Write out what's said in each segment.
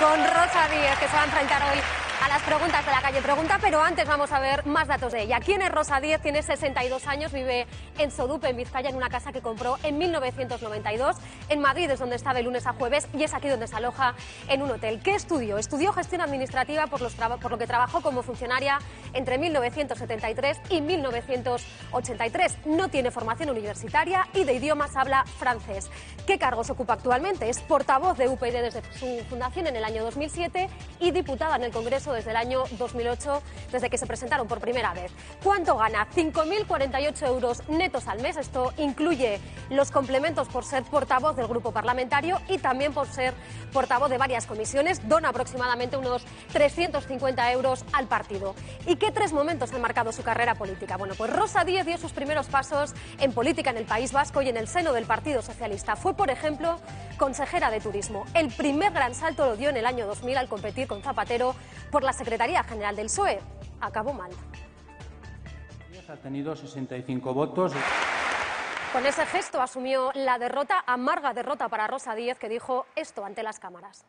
Con Rosa Díez, que se va a enfrentar hoy a las preguntas de la calle Pregunta, pero antes vamos a ver más datos de ella. ¿Quién es Rosa Díez? Tiene 62 años, vive en Sodupe, en Vizcaya, en una casa que compró en 1992. En Madrid es donde está de lunes a jueves y es aquí donde se aloja en un hotel. ¿Qué estudió? Estudió gestión administrativa, por, los por lo que trabajó como funcionaria entre 1973 y 1983. No tiene formación universitaria y de idiomas habla francés. ¿Qué cargos ocupa actualmente? Es portavoz de UPyD desde su fundación en el año 2007 y diputada en el Congreso desde el año 2008, desde que se presentaron por primera vez. ¿Cuánto gana? 5.048 euros netos al mes. Esto incluye los complementos por ser portavoz del grupo parlamentario y también por ser portavoz de varias comisiones. Dona aproximadamente unos 350 euros al partido. ¿Y qué tres momentos han marcado su carrera política? Bueno, pues Rosa Díez dio sus primeros pasos en política en el País Vasco y en el seno del Partido Socialista. Fue, por ejemplo, consejera de Turismo. El primer gran salto lo dio en el año 2000 al competir con Zapatero por la Secretaría General del PSOE. Acabó mal. Ha tenido 65 votos. Con ese gesto asumió la derrota, amarga derrota para Rosa Díez, que dijo esto ante las cámaras.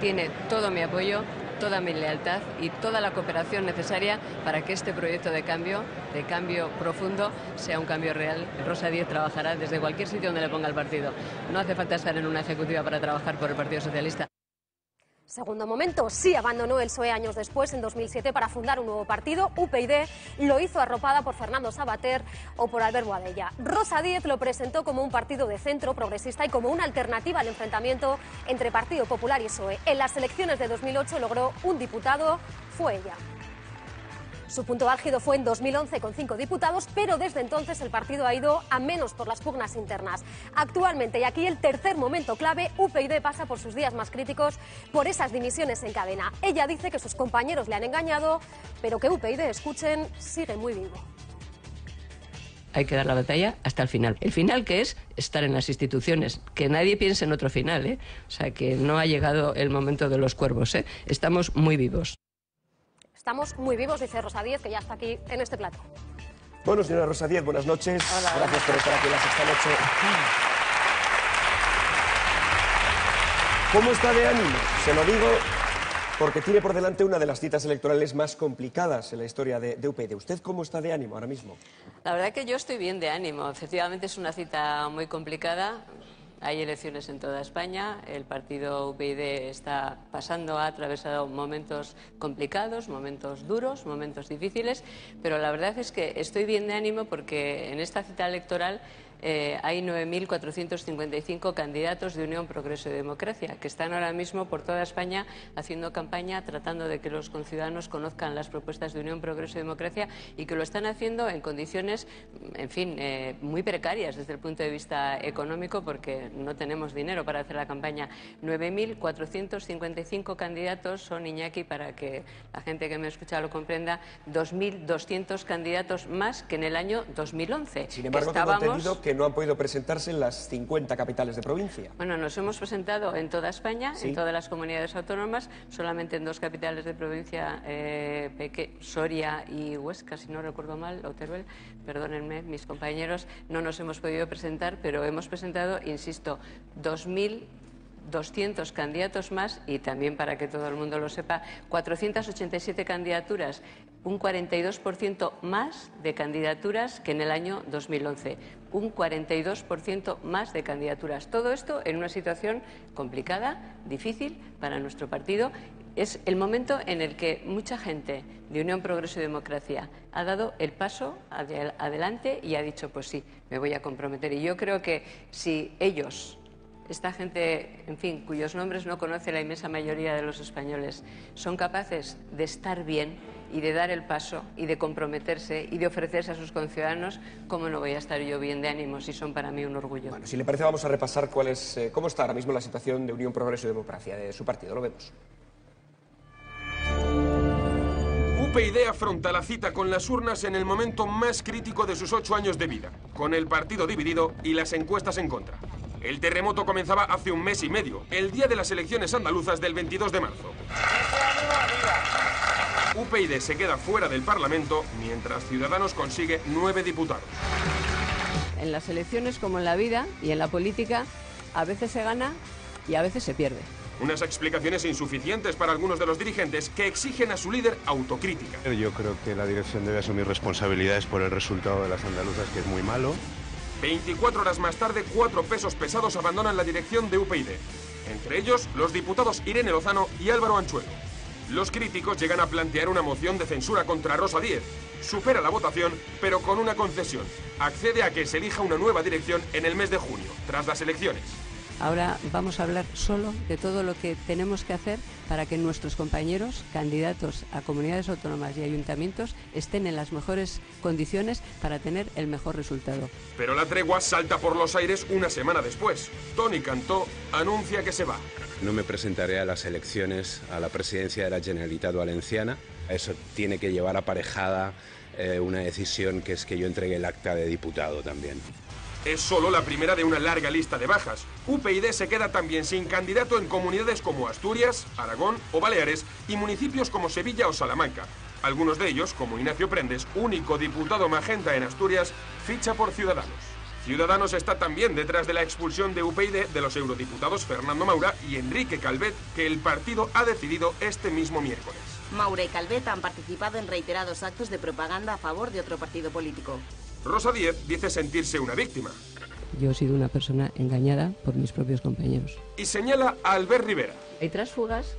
Tiene todo mi apoyo, toda mi lealtad y toda la cooperación necesaria para que este proyecto de cambio, de cambio profundo, sea un cambio real. Rosa Díez trabajará desde cualquier sitio donde le ponga el partido. No hace falta estar en una ejecutiva para trabajar por el Partido Socialista. Segundo momento, sí abandonó el PSOE años después, en 2007, para fundar un nuevo partido, UPyD. Lo hizo arropada por Fernando Sabater o por Albert Boadella. Rosa Díez lo presentó como un partido de centro progresista y como una alternativa al enfrentamiento entre Partido Popular y PSOE. En las elecciones de 2008 logró un diputado, fue ella. Su punto álgido fue en 2011 con cinco diputados, pero desde entonces el partido ha ido a menos por las pugnas internas. Actualmente, y aquí el tercer momento clave, UPyD pasa por sus días más críticos por esas dimisiones en cadena. Ella dice que sus compañeros le han engañado, pero que UPyD, escuchen, sigue muy vivo hay que dar la batalla hasta el final. El final que es estar en las instituciones, que nadie piense en otro final, ¿eh? O sea, que no ha llegado el momento de los cuervos, ¿eh? Estamos muy vivos. Estamos muy vivos, dice Rosa Díez, que ya está aquí en este plato. Bueno, señora Rosa Díez, buenas noches. Gracias por estar aquí en la sexta noche. ¿Cómo está de ánimo? Se lo digo porque tiene por delante una de las citas electorales más complicadas en la historia de, de UPyD. ¿Usted cómo está de ánimo ahora mismo? La verdad que yo estoy bien de ánimo. Efectivamente es una cita muy complicada. Hay elecciones en toda España, el partido UPyD está pasando, ha atravesado momentos complicados, momentos duros, momentos difíciles, pero la verdad es que estoy bien de ánimo porque en esta cita electoral eh, hay 9.455 candidatos de Unión Progreso y Democracia que están ahora mismo por toda España haciendo campaña tratando de que los conciudadanos conozcan las propuestas de Unión Progreso y Democracia y que lo están haciendo en condiciones, en fin, eh, muy precarias desde el punto de vista económico porque no tenemos dinero para hacer la campaña. 9.455 candidatos son Iñaki, para que la gente que me escucha lo comprenda, 2.200 candidatos más que en el año 2011. Sin embargo, Estábamos que no han podido presentarse en las 50 capitales de provincia. Bueno, nos hemos presentado en toda España, en todas las comunidades autónomas, solamente en dos capitales de provincia, eh, Soria y Huesca, si no recuerdo mal, o Teruel, perdónenme mis compañeros, no nos hemos podido presentar, pero hemos presentado, insisto, 2.000 200 candidatos más y también para que todo el mundo lo sepa, 487 candidaturas, un 42% más de candidaturas que en el año 2011, un 42% más de candidaturas. Todo esto en una situación complicada, difícil para nuestro partido. Es el momento en el que mucha gente de Unión Progreso y Democracia ha dado el paso adelante y ha dicho, pues sí, me voy a comprometer. Y yo creo que si ellos esta gente, en fin, cuyos nombres no conoce la inmensa mayoría de los españoles, son capaces de estar bien y de dar el paso y de comprometerse y de ofrecerse a sus conciudadanos, ¿cómo no voy a estar yo bien de ánimo si son para mí un orgullo? Bueno, si le parece vamos a repasar cuál es, eh, cómo está ahora mismo la situación de Unión Progreso y Democracia de su partido. Lo vemos. UPyD afronta la cita con las urnas en el momento más crítico de sus ocho años de vida, con el partido dividido y las encuestas en contra. El terremoto comenzaba hace un mes y medio, el día de las elecciones andaluzas del 22 de marzo. UPyD se queda fuera del Parlamento mientras Ciudadanos consigue nueve diputados. En las elecciones, como en la vida y en la política, a veces se gana y a veces se pierde. Unas explicaciones insuficientes para algunos de los dirigentes que exigen a su líder autocrítica. Yo creo que la dirección debe asumir responsabilidades por el resultado de las andaluzas, que es muy malo. 24 horas más tarde, cuatro pesos pesados abandonan la dirección de UPyD. Entre ellos, los diputados Irene Lozano y Álvaro Anchuelo. Los críticos llegan a plantear una moción de censura contra Rosa Díez. Supera la votación, pero con una concesión. Accede a que se elija una nueva dirección en el mes de junio, tras las elecciones. Ahora vamos a hablar solo de todo lo que tenemos que hacer para que nuestros compañeros, candidatos a comunidades autónomas y ayuntamientos, estén en las mejores condiciones para tener el mejor resultado. Pero la tregua salta por los aires una semana después. Tony Cantó anuncia que se va. No me presentaré a las elecciones a la presidencia de la Generalitat Valenciana. Eso tiene que llevar aparejada eh, una decisión que es que yo entregue el acta de diputado también. Es solo la primera de una larga lista de bajas. UPyD se queda también sin candidato en comunidades como Asturias, Aragón o Baleares y municipios como Sevilla o Salamanca. Algunos de ellos, como Ignacio Prendes, único diputado magenta en Asturias, ficha por Ciudadanos. Ciudadanos está también detrás de la expulsión de UPyD de los eurodiputados Fernando Maura y Enrique Calvet, que el partido ha decidido este mismo miércoles. Maura y Calvet han participado en reiterados actos de propaganda a favor de otro partido político. Rosa Díez dice sentirse una víctima. Yo he sido una persona engañada por mis propios compañeros. Y señala a Albert Rivera. Hay transfugas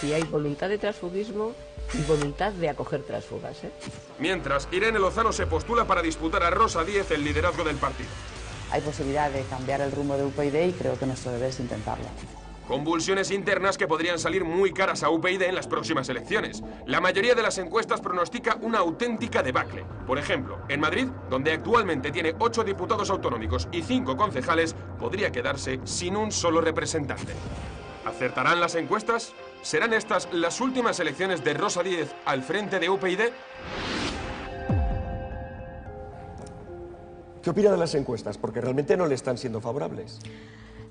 si hay voluntad de transfugismo y voluntad de acoger transfugas. ¿eh? Mientras, Irene Lozano se postula para disputar a Rosa Díez el liderazgo del partido. Hay posibilidad de cambiar el rumbo de UPyD y creo que nuestro deber es intentarlo. Convulsiones internas que podrían salir muy caras a UPyD en las próximas elecciones. La mayoría de las encuestas pronostica una auténtica debacle. Por ejemplo, en Madrid, donde actualmente tiene ocho diputados autonómicos y cinco concejales, podría quedarse sin un solo representante. ¿Acertarán las encuestas? ¿Serán estas las últimas elecciones de Rosa Díez al frente de UPyD? ¿Qué opina de las encuestas? Porque realmente no le están siendo favorables.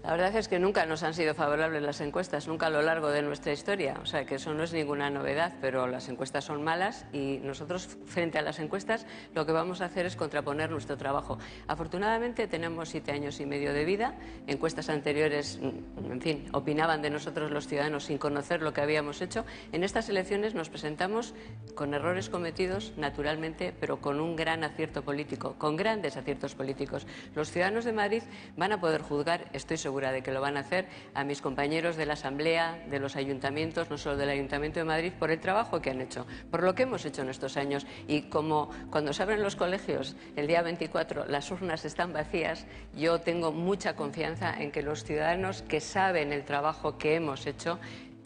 La verdad es que nunca nos han sido favorables las encuestas, nunca a lo largo de nuestra historia. O sea que eso no es ninguna novedad, pero las encuestas son malas y nosotros, frente a las encuestas, lo que vamos a hacer es contraponer nuestro trabajo. Afortunadamente tenemos siete años y medio de vida. Encuestas anteriores, mm, en fin, opinaban de nosotros los ciudadanos sin conocer lo que habíamos hecho. En estas elecciones nos presentamos con errores cometidos, naturalmente, pero con un gran acierto político, con grandes aciertos políticos. Los ciudadanos de Madrid van a poder juzgar, estoy seguro, segura de que lo van a hacer, a mis compañeros de la Asamblea, de los ayuntamientos, no solo del Ayuntamiento de Madrid, por el trabajo que han hecho, por lo que hemos hecho en estos años. Y como cuando se abren los colegios el día 24 las urnas están vacías, yo tengo mucha confianza en que los ciudadanos que saben el trabajo que hemos hecho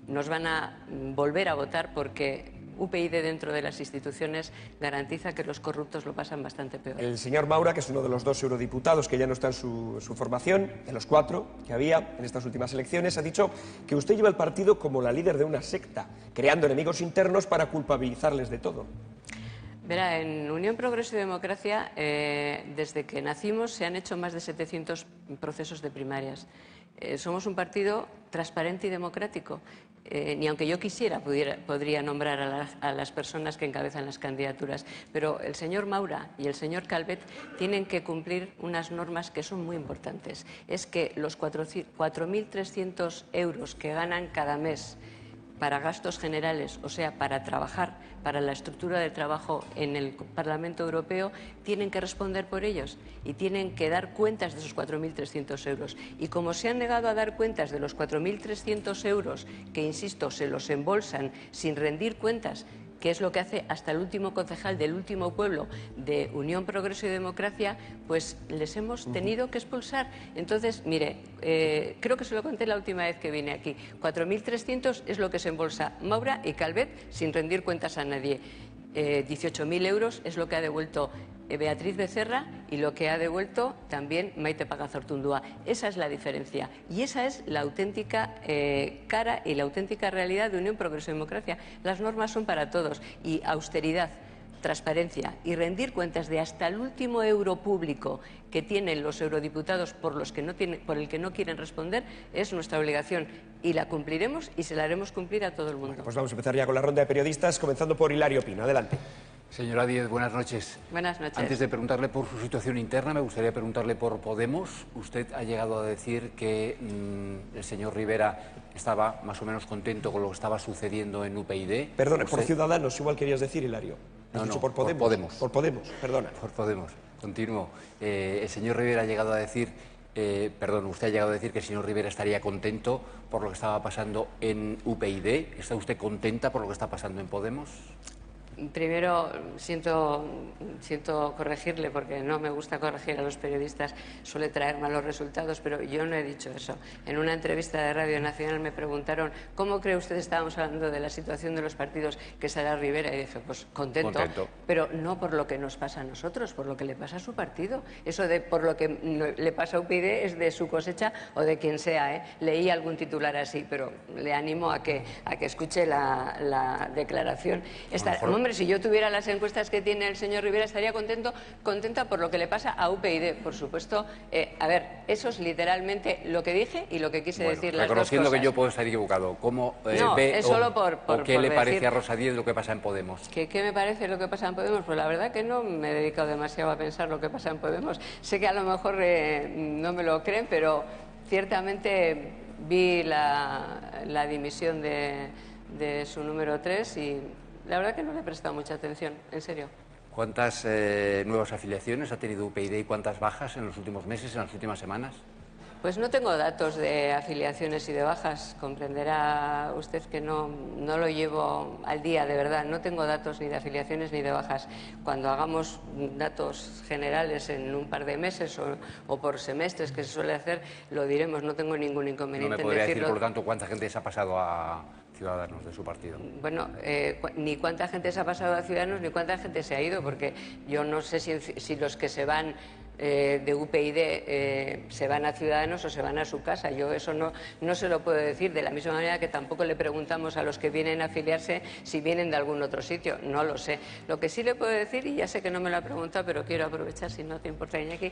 nos van a volver a votar porque UPyD dentro de las instituciones garantiza que los corruptos lo pasan bastante peor. El señor Maura, que es uno de los dos eurodiputados que ya no está en su, su, formación, de los cuatro que había en estas últimas elecciones, ha dicho que usted lleva el partido como la líder de una secta, creando enemigos internos para culpabilizarles de todo. Verá, en Unión Progreso y Democracia, eh, desde que nacimos, se han hecho más de 700 procesos de primarias. Eh, somos un partido transparente y democrático. Eh, ni aunque yo quisiera pudiera, podría nombrar a, a, las personas que encabezan las candidaturas, pero el señor Maura y el señor Calvet tienen que cumplir unas normas que son muy importantes. Es que los 4.300 euros que ganan cada mes para gastos generales, o sea, para trabajar, para la estructura de trabajo en el Parlamento Europeo, tienen que responder por ellos y tienen que dar cuentas de esos 4.300 euros. Y como se han negado a dar cuentas de los 4.300 euros, que, insisto, se los embolsan sin rendir cuentas, que es lo que hace hasta el último concejal del último pueblo de Unión, Progreso y Democracia, pues les hemos tenido que expulsar. Entonces, mire, eh, creo que se lo conté la última vez que vine aquí. 4.300 es lo que se embolsa Maura y Calvet sin rendir cuentas a nadie. Eh, 18.000 euros es lo que ha devuelto Beatriz Becerra y lo que ha devuelto también Maite Pagazortundúa. Esa es la diferencia y esa es la auténtica eh, cara y la auténtica realidad de Unión Progreso y Democracia. Las normas son para todos y austeridad transparencia y rendir cuentas de hasta el último euro público que tienen los eurodiputados por, los que no tienen, por el que no quieren responder es nuestra obligación y la cumpliremos y se la haremos cumplir a todo el mundo. Pues vamos a empezar ya con la ronda de periodistas, comenzando por Hilario Pino. Adelante. Señora Díez, buenas noches. Buenas noches. Antes de preguntarle por su situación interna, me gustaría preguntarle por Podemos. Usted ha llegado a decir que mm, el señor Rivera estaba más o menos contento con lo que estaba sucediendo en UPyD. Perdone, por Usted- Ciudadanos igual querías decir, Hilario. No, dicho no, por por Podemos. Podemos. Por Podemos, perdona. Por Podemos. Continúo. Eh, el señor Rivera ha llegado a decir, eh, perdón, usted ha llegado a decir que el señor Rivera estaría contento por lo que estaba pasando en UPyD. ¿Está usted contenta por lo que está pasando en Podemos? Primero, siento, siento corregirle porque no me gusta corregir a los periodistas, suele traer malos resultados, pero yo no he dicho eso. En una entrevista de Radio Nacional me preguntaron, ¿cómo cree usted estábamos hablando de la situación de los partidos que será Rivera? Y dije, pues contento, Contento. pero no por lo que nos pasa a nosotros, por lo que le pasa a su partido. Eso de por lo que le pasa a UPyD es de su cosecha o de quien sea. ¿eh? Leí algún titular así, pero le animo a que, a que escuche la, la declaración. Esta- Hombre, si yo tuviera las encuestas que tiene el señor Rivera, estaría contento, contenta por lo que le pasa a UPyD, por supuesto. Eh, a ver, eso es literalmente lo que dije y lo que quise Bueno, decir las dos reconociendo que yo puedo estar equivocado, ¿cómo eh, No, ve es o- solo por- o por- qué por le parece decir- a Rosa Díez lo que pasa en Podemos? ¿Qué, qué me parece lo que pasa en Podemos? Pues la verdad que no me he dedicado demasiado a pensar lo que pasa en Podemos. Sé que a lo mejor eh, no me lo creen, pero ciertamente vi la, la dimisión de, de su número 3 y la verdad que no le he prestado mucha atención, en serio. ¿Cuántas eh, nuevas afiliaciones ha tenido UPyD y cuántas bajas en los últimos meses, en las últimas semanas? Pues no tengo datos de afiliaciones y de bajas. Comprenderá usted que no, no lo llevo al día, de verdad. No tengo datos ni de afiliaciones ni de bajas. Cuando hagamos datos generales en un par de meses o, o por semestres, que se suele hacer, lo diremos. No tengo ningún No inconveniente me en podría decir, decirlo. por lo tanto, cuánta gente se ha pasado a Ciudadanos de su partido. Bueno, eh, cu- ni cuánta gente se ha pasado a Ciudadanos ni cuánta gente se ha ido, porque yo no sé si, si los que se van eh, de UPyD eh, se van a Ciudadanos o se van a su casa. Yo eso no, no se lo puedo decir, de la misma manera que tampoco le preguntamos a los que vienen a afiliarse si vienen de algún otro sitio. No lo sé. Lo que sí le puedo decir, y ya sé que no me lo ha preguntado, pero quiero aprovechar, si no te importa, Iñaki,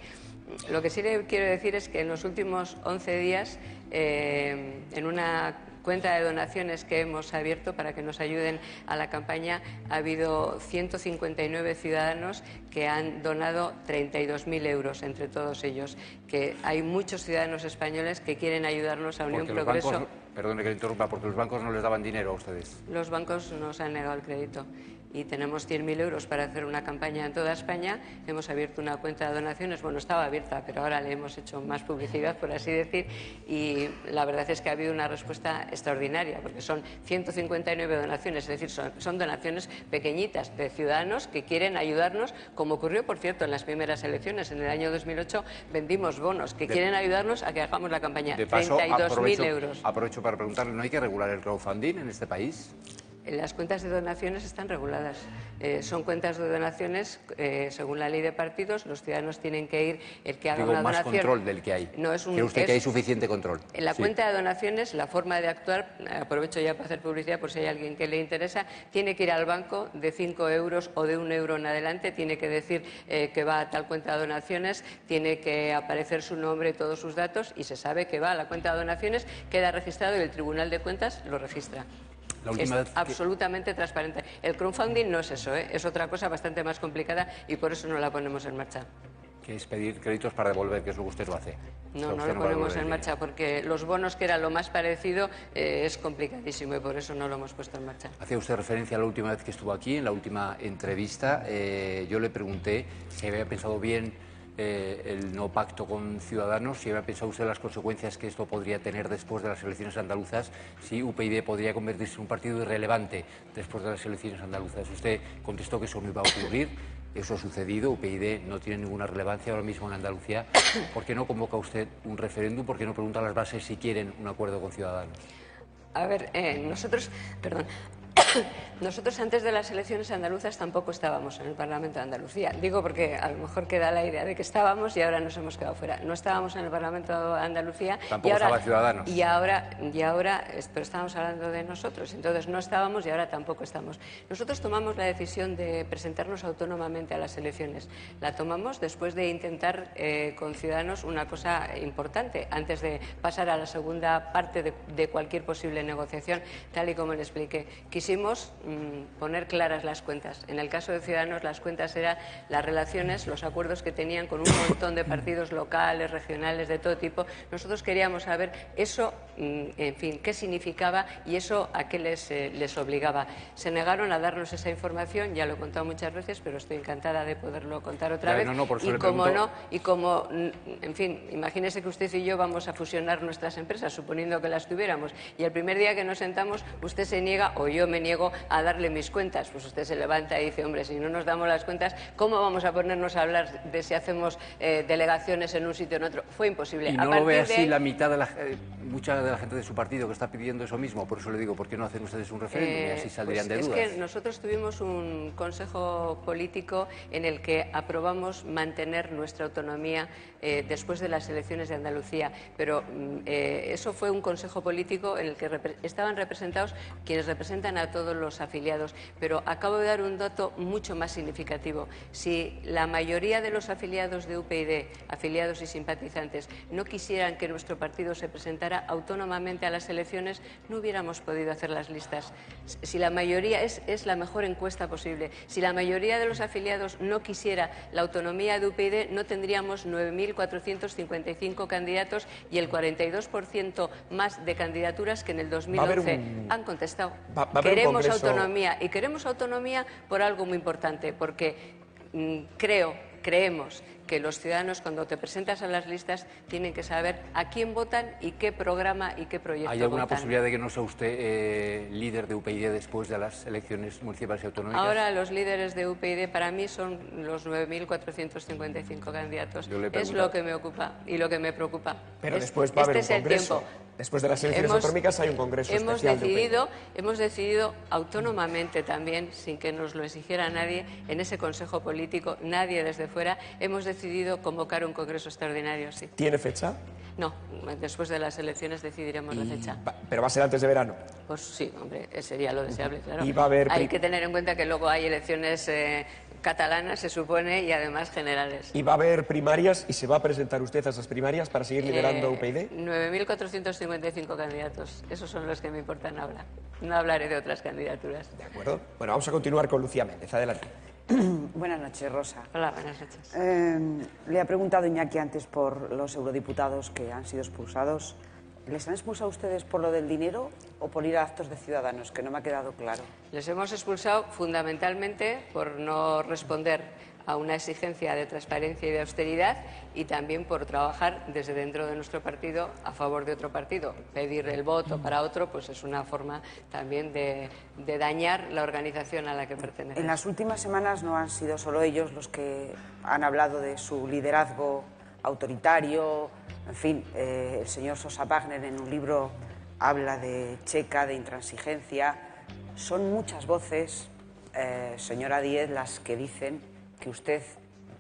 lo que sí le quiero decir es que en los últimos 11 días, eh, en una cuenta de donaciones que hemos abierto para que nos ayuden a la campaña, ha habido 159 ciudadanos que han donado 32.000 euros entre todos ellos, que hay muchos ciudadanos españoles que quieren ayudarnos a Unión Porque Progreso. bancos, perdone que le interrumpa, porque los bancos no les daban dinero a ustedes. Los bancos nos han negado el crédito y tenemos 100.000 euros para hacer una campaña en toda España. Hemos abierto una cuenta de donaciones, bueno, estaba abierta, pero ahora le hemos hecho más publicidad, por así decir, y la verdad es que ha habido una respuesta extraordinaria, porque son 159 donaciones, es decir, son, son donaciones pequeñitas de ciudadanos que quieren ayudarnos, como ocurrió, por cierto, en las primeras elecciones. En el año 2008 vendimos bonos que De- quieren ayudarnos a que hagamos la campaña. De paso, 32.000 aprovecho, euros. aprovecho para preguntarle, ¿no hay que regular el crowdfunding en este país? Las cuentas de donaciones están reguladas. Eh, son cuentas de donaciones eh, según la ley de partidos. Los ciudadanos tienen que ir, el que haga Digo, una más donación. control del que hay. No es un. ¿Cree usted es- que hay suficiente control? En la Sí. cuenta de donaciones, la forma de actuar, aprovecho ya para hacer publicidad por si hay alguien que le interesa, tiene que ir al banco de 5 euros o de 1 euro en adelante, tiene que decir eh, que va a tal cuenta de donaciones, tiene que aparecer su nombre y todos sus datos y se sabe que va a la cuenta de donaciones, queda registrado y el Tribunal de Cuentas lo registra. La última es vez que- absolutamente transparente. El crowdfunding no es eso, ¿eh? es otra cosa bastante más complicada y por eso no la ponemos en marcha. Que es pedir créditos para devolver, que es lo que usted lo hace. No, no lo ponemos en marcha porque los bonos, que era lo más parecido, eh, es complicadísimo y por eso no lo hemos puesto en marcha. Hacía usted referencia a la última vez que estuvo aquí, en la última entrevista. eh, yo le pregunté si había pensado bien eh, el no pacto con Ciudadanos, si había pensado usted las consecuencias que esto podría tener después de las elecciones andaluzas, si UPyD podría convertirse en un partido irrelevante después de las elecciones andaluzas. Usted contestó que eso no iba a ocurrir. Eso ha sucedido, UPyD no tiene ninguna relevancia ahora mismo en Andalucía. ¿Por qué no convoca usted un referéndum? ¿Por qué no pregunta a las bases si quieren un acuerdo con Ciudadanos? A ver, eh, nosotros, perdón, nosotros antes de las elecciones andaluzas tampoco estábamos en el Parlamento de Andalucía. Digo porque a lo mejor queda la idea de que estábamos y ahora nos hemos quedado fuera. No estábamos en el Parlamento de Andalucía. Tampoco y ahora, estaba Ciudadanos. Y ahora, y ahora, pero estábamos hablando de nosotros. Entonces no estábamos y ahora tampoco estamos. Nosotros tomamos la decisión de presentarnos autónomamente a las elecciones. La tomamos después de intentar eh, con Ciudadanos una cosa importante, antes de pasar a la segunda parte de, de cualquier posible negociación, tal y como le expliqué. Quisimos quisimos mm, poner claras las cuentas. En el caso de Ciudadanos, las cuentas eran las relaciones, los acuerdos que tenían con un montón de partidos locales, regionales, de todo tipo. Nosotros queríamos saber eso, mm, en fin, qué significaba y eso a qué les, eh, les obligaba. Se negaron a darnos esa información, ya lo he contado muchas veces, pero estoy encantada de poderlo contar otra vez. y como no, y como, mm, en fin, imagínese que usted y yo vamos a fusionar nuestras empresas, suponiendo que las tuviéramos, y el primer día que nos sentamos, usted se niega o yo me niego a darle mis cuentas. Pues usted se levanta y dice, hombre, si no nos damos las cuentas, ¿cómo vamos a ponernos a hablar de si hacemos eh, delegaciones en un sitio o en otro? Fue imposible. Y no lo ve así la mitad de la, eh, mucha de la gente de su partido que está pidiendo eso mismo, por eso le digo, ¿por qué no hacen ustedes un referéndum y así eh, saldrían pues de dudas? Es que nosotros tuvimos un consejo político en el que aprobamos mantener nuestra autonomía después de las elecciones de Andalucía, pero mm, eso fue un consejo político en el que estaban representados quienes representan a todos los afiliados. Pero acabo de dar un dato mucho más significativo. Si la mayoría de los afiliados de UPyD, afiliados y simpatizantes, no quisieran que nuestro partido se presentara autónomamente a las elecciones, no hubiéramos podido hacer las listas. Si la mayoría es, es la mejor encuesta posible, si la mayoría de los afiliados no quisiera la autonomía de UPyD, no tendríamos 9.455 candidatos y el 42% más de candidaturas que en el 2011 han contestado. queremos autonomía y queremos autonomía por algo muy importante, porque mm, creo, creemos que los ciudadanos cuando te presentas a las listas tienen que saber a quién votan y qué programa y qué proyecto ¿Hay alguna posibilidad de que no sea usted eh, líder de UPyD después de las elecciones municipales y autonómicas? Ahora los líderes de UPyD para mí son los 9.455 candidatos. Es lo que me ocupa y lo que me preocupa. Pero después va a haber este un congreso. Es el tiempo. Después de las elecciones autonómicas hay un congreso hemos especial decidido, Hemos decidido autónomamente también, sin que nos lo exigiera nadie, en ese consejo político, nadie desde fuera, hemos decidido convocar un congreso extraordinario, sí. ¿Tiene fecha? No, después de las elecciones decidiremos la fecha. ¿Pero va a ser antes de verano? Pues sí, hombre, sería lo deseable, claro. ¿Y va a haber... Hay que tener en cuenta que luego hay elecciones eh, catalanas, se supone, y además generales. ¿Y va a haber primarias y se va a presentar usted a esas primarias para seguir liderando eh, UPyD? 9.455 candidatos. Esos son los que me importan ahora. No hablaré de otras candidaturas. De acuerdo. Bueno, vamos a continuar con Lucía Méndez. Adelante. buenas noches, Rosa. Hola, buenas noches. Eh, le ha preguntado Iñaki antes por los eurodiputados que han sido expulsados. ¿Les han expulsado ustedes por lo del dinero o por ir a actos de ciudadanos? Que no me ha quedado claro. Les hemos expulsado fundamentalmente por no responder a una exigencia de transparencia y de austeridad y también por trabajar desde dentro de nuestro partido a favor de otro partido. Pedir el voto para otro pues es una forma también de, dañar la organización a la que pertenece. En las últimas semanas no han sido solo ellos los que han hablado de su liderazgo autoritario, en fin, eh, el señor Sosa Wagner en un libro habla de checa, de intransigencia. Son muchas voces, eh, señora Díez, las que dicen que usted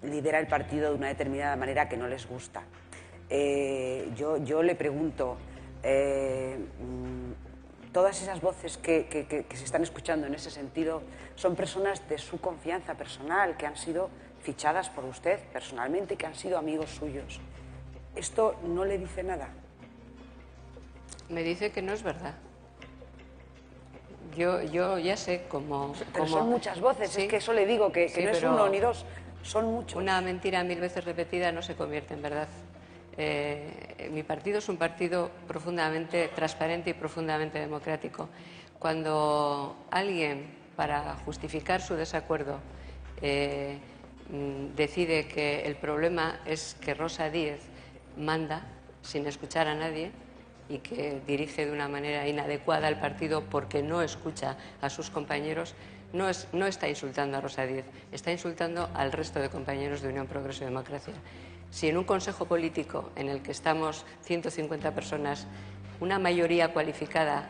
lidera el partido de una determinada manera que no les gusta. Eh, yo, yo, le pregunto, mm, todas esas voces que, que, se están escuchando en ese sentido son personas de su confianza personal, que han sido fichadas por usted personalmente, que han sido amigos suyos. ¿Esto no le dice nada? Me dice que no es verdad. Yo, yo ya sé cómo... Pero son muchas voces, es que eso le digo, que, no es uno ni dos, son muchos. Una mentira mil veces repetida no se convierte en verdad. Eh, mi partido es un partido profundamente transparente y profundamente democrático. Cuando alguien, para justificar su desacuerdo, eh, decide que el problema es que Rosa Díez manda sin escuchar a nadie y que dirige de una manera inadecuada al partido porque no escucha a sus compañeros, no, es, no está insultando a Rosa Díez, está insultando al resto de compañeros de Unión Progreso y Democracia. Si en un consejo político en el que estamos 150 personas, una mayoría cualificada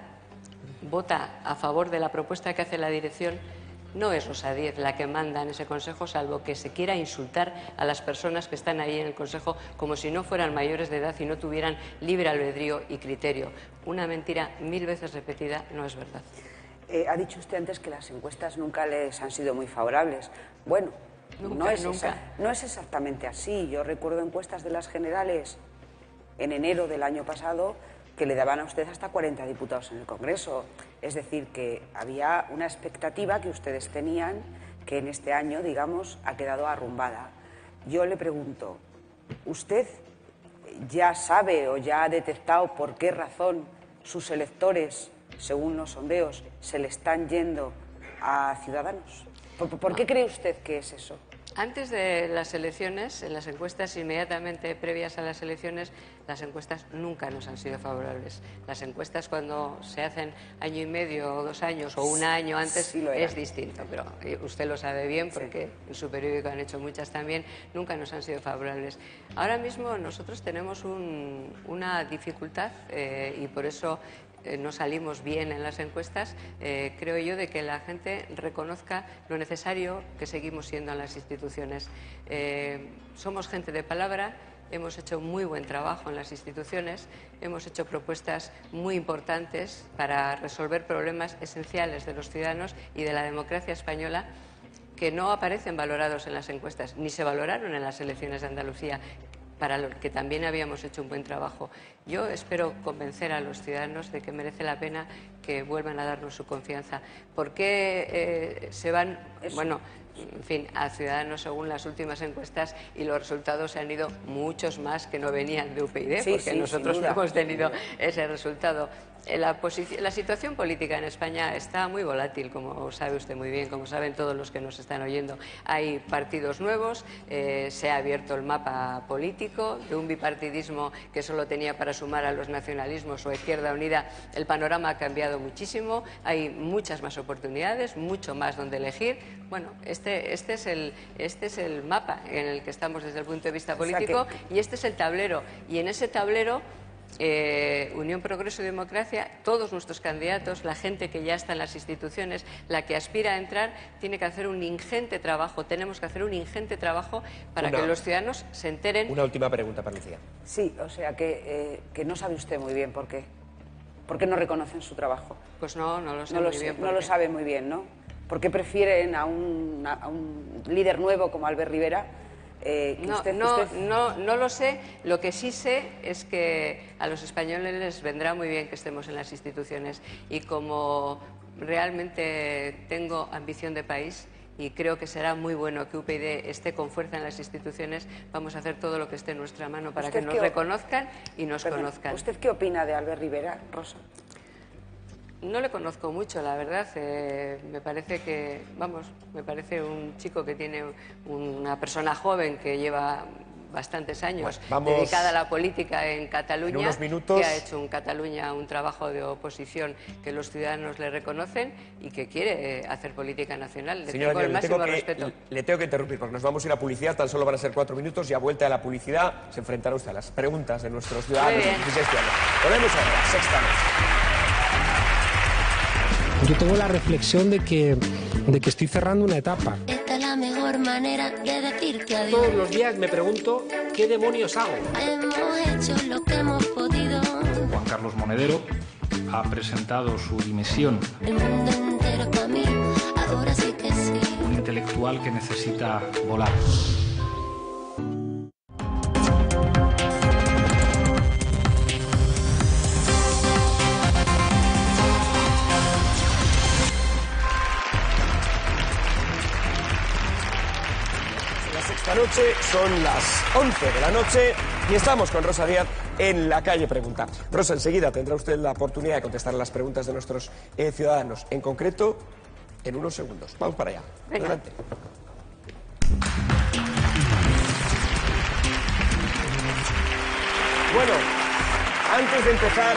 vota a favor de la propuesta que hace la dirección, no es Rosa Díez la que manda en ese Consejo, salvo que se quiera insultar a las personas que están ahí en el Consejo como si no fueran mayores de edad y no tuvieran libre albedrío y criterio. Una mentira mil veces repetida no es verdad. Eh, ha dicho usted antes que las encuestas nunca les han sido muy favorables. Bueno, no, es no es exactamente así. Yo recuerdo encuestas de las generales en enero del año pasado que le daban a usted hasta 40 diputados en el Congreso. Es decir, que había una expectativa que ustedes tenían que en este año, digamos, ha quedado arrumbada. Yo le pregunto, ¿usted ya sabe o ya ha detectado por qué razón sus electores, según los sondeos, se le están yendo a Ciudadanos? ¿Por, por qué cree usted que es eso? Antes de las elecciones, en las encuestas inmediatamente previas a las elecciones, las encuestas nunca nos han sido favorables. Las encuestas cuando se hacen año y medio o dos años o un año antes Sí lo es distinto, pero eh, usted lo sabe bien porque en su periódico han hecho muchas también, nunca nos han sido favorables. Ahora mismo nosotros tenemos un- una dificultad eh, y por eso eh, no salimos bien en las encuestas, eh, creo yo, de que la gente reconozca lo necesario que seguimos siendo en las instituciones. Eh, somos gente de palabra, hemos hecho muy buen trabajo en las instituciones, hemos hecho propuestas muy importantes para resolver problemas esenciales de los ciudadanos y de la democracia española que no aparecen valorados en las encuestas, ni se valoraron en las elecciones de Andalucía, para lo que también habíamos hecho un buen trabajo. Yo espero convencer a los ciudadanos de que merece la pena que vuelvan a darnos su confianza. ¿Por qué eh, se van? Bueno, en fin, a ciudadanos según las últimas encuestas y los resultados se han ido muchos más que no venían de UPyD, Sí, porque sí, nosotros no hemos tenido ese resultado. Eh, La, situación política en España está muy volátil, como sabe usted muy bien, como saben todos los que nos están oyendo. Hay partidos nuevos, eh, se ha abierto el mapa político de un bipartidismo que solo tenía para sumar a los nacionalismos o Izquierda Unida. El panorama ha cambiado muchísimo, hay muchas más oportunidades, mucho más donde elegir. Bueno, este, este, es, el, este es el mapa en el que estamos desde el punto de vista O sea político que- y este es el tablero. Y en ese tablero eh, Unión Progreso y Democracia, todos nuestros candidatos, la gente que ya está en las instituciones, la que aspira a entrar, tiene que hacer un ingente trabajo. Tenemos que hacer un ingente trabajo para Una- que los ciudadanos se enteren. Una última pregunta para Lucía. Sí, o sea que, eh, que no sabe usted muy bien por qué. ¿Por qué no reconocen su trabajo? Pues no, no lo no lo, muy sé- bien. no por lo qué. sabe muy bien, ¿no? ¿Por qué prefieren a un, a un líder nuevo como Albert Rivera? Eh, No, usted- no, usted- no, no lo sé. Lo que sí sé es que a los españoles les vendrá muy bien que estemos en las instituciones. Y como realmente tengo ambición de país y creo que será muy bueno que UPyD esté con fuerza en las instituciones, vamos a hacer todo lo que esté en nuestra mano para que ¿Usted nos qué reconozcan y nos Perdón, conozcan. ¿Usted qué opina de Albert Rivera, Rosa? No le conozco mucho, la verdad. eh, me parece que, vamos, me parece un chico que tiene una persona joven que lleva bastantes años Pues vamos- dedicada a la política en Cataluña, En unos minutos- que ha hecho en Cataluña un trabajo de oposición que los ciudadanos le reconocen y que quiere eh, hacer política nacional. Le Señora tengo el le tengo, máximo que, respeto. le tengo que interrumpir porque nos vamos a ir a publicidad, tan solo van a ser cuatro minutos y a vuelta de la publicidad se enfrentará usted a las preguntas de nuestros ciudadanos. Muy bien. de 16 ciudadanos. Volvemos ahora, la sexta noche. Yo tengo la reflexión de que, de que estoy cerrando una etapa. Esta es la mejor manera de decirte adiós. Todos los días me pregunto qué demonios hago. Hemos hecho lo que hemos podido. Juan Carlos Monedero ha presentado su dimisión. El mundo entero para mí, ahora sí que sí. Un intelectual que necesita volar. La sexta noche, son las 11 de la noche y estamos con Rosa Díaz en la calle Pregunta. Rosa, enseguida tendrá usted la oportunidad de contestar las preguntas de nuestros eh, ciudadanos, en concreto en unos segundos. Vamos para allá. Venga. Adelante. Bueno, antes de empezar,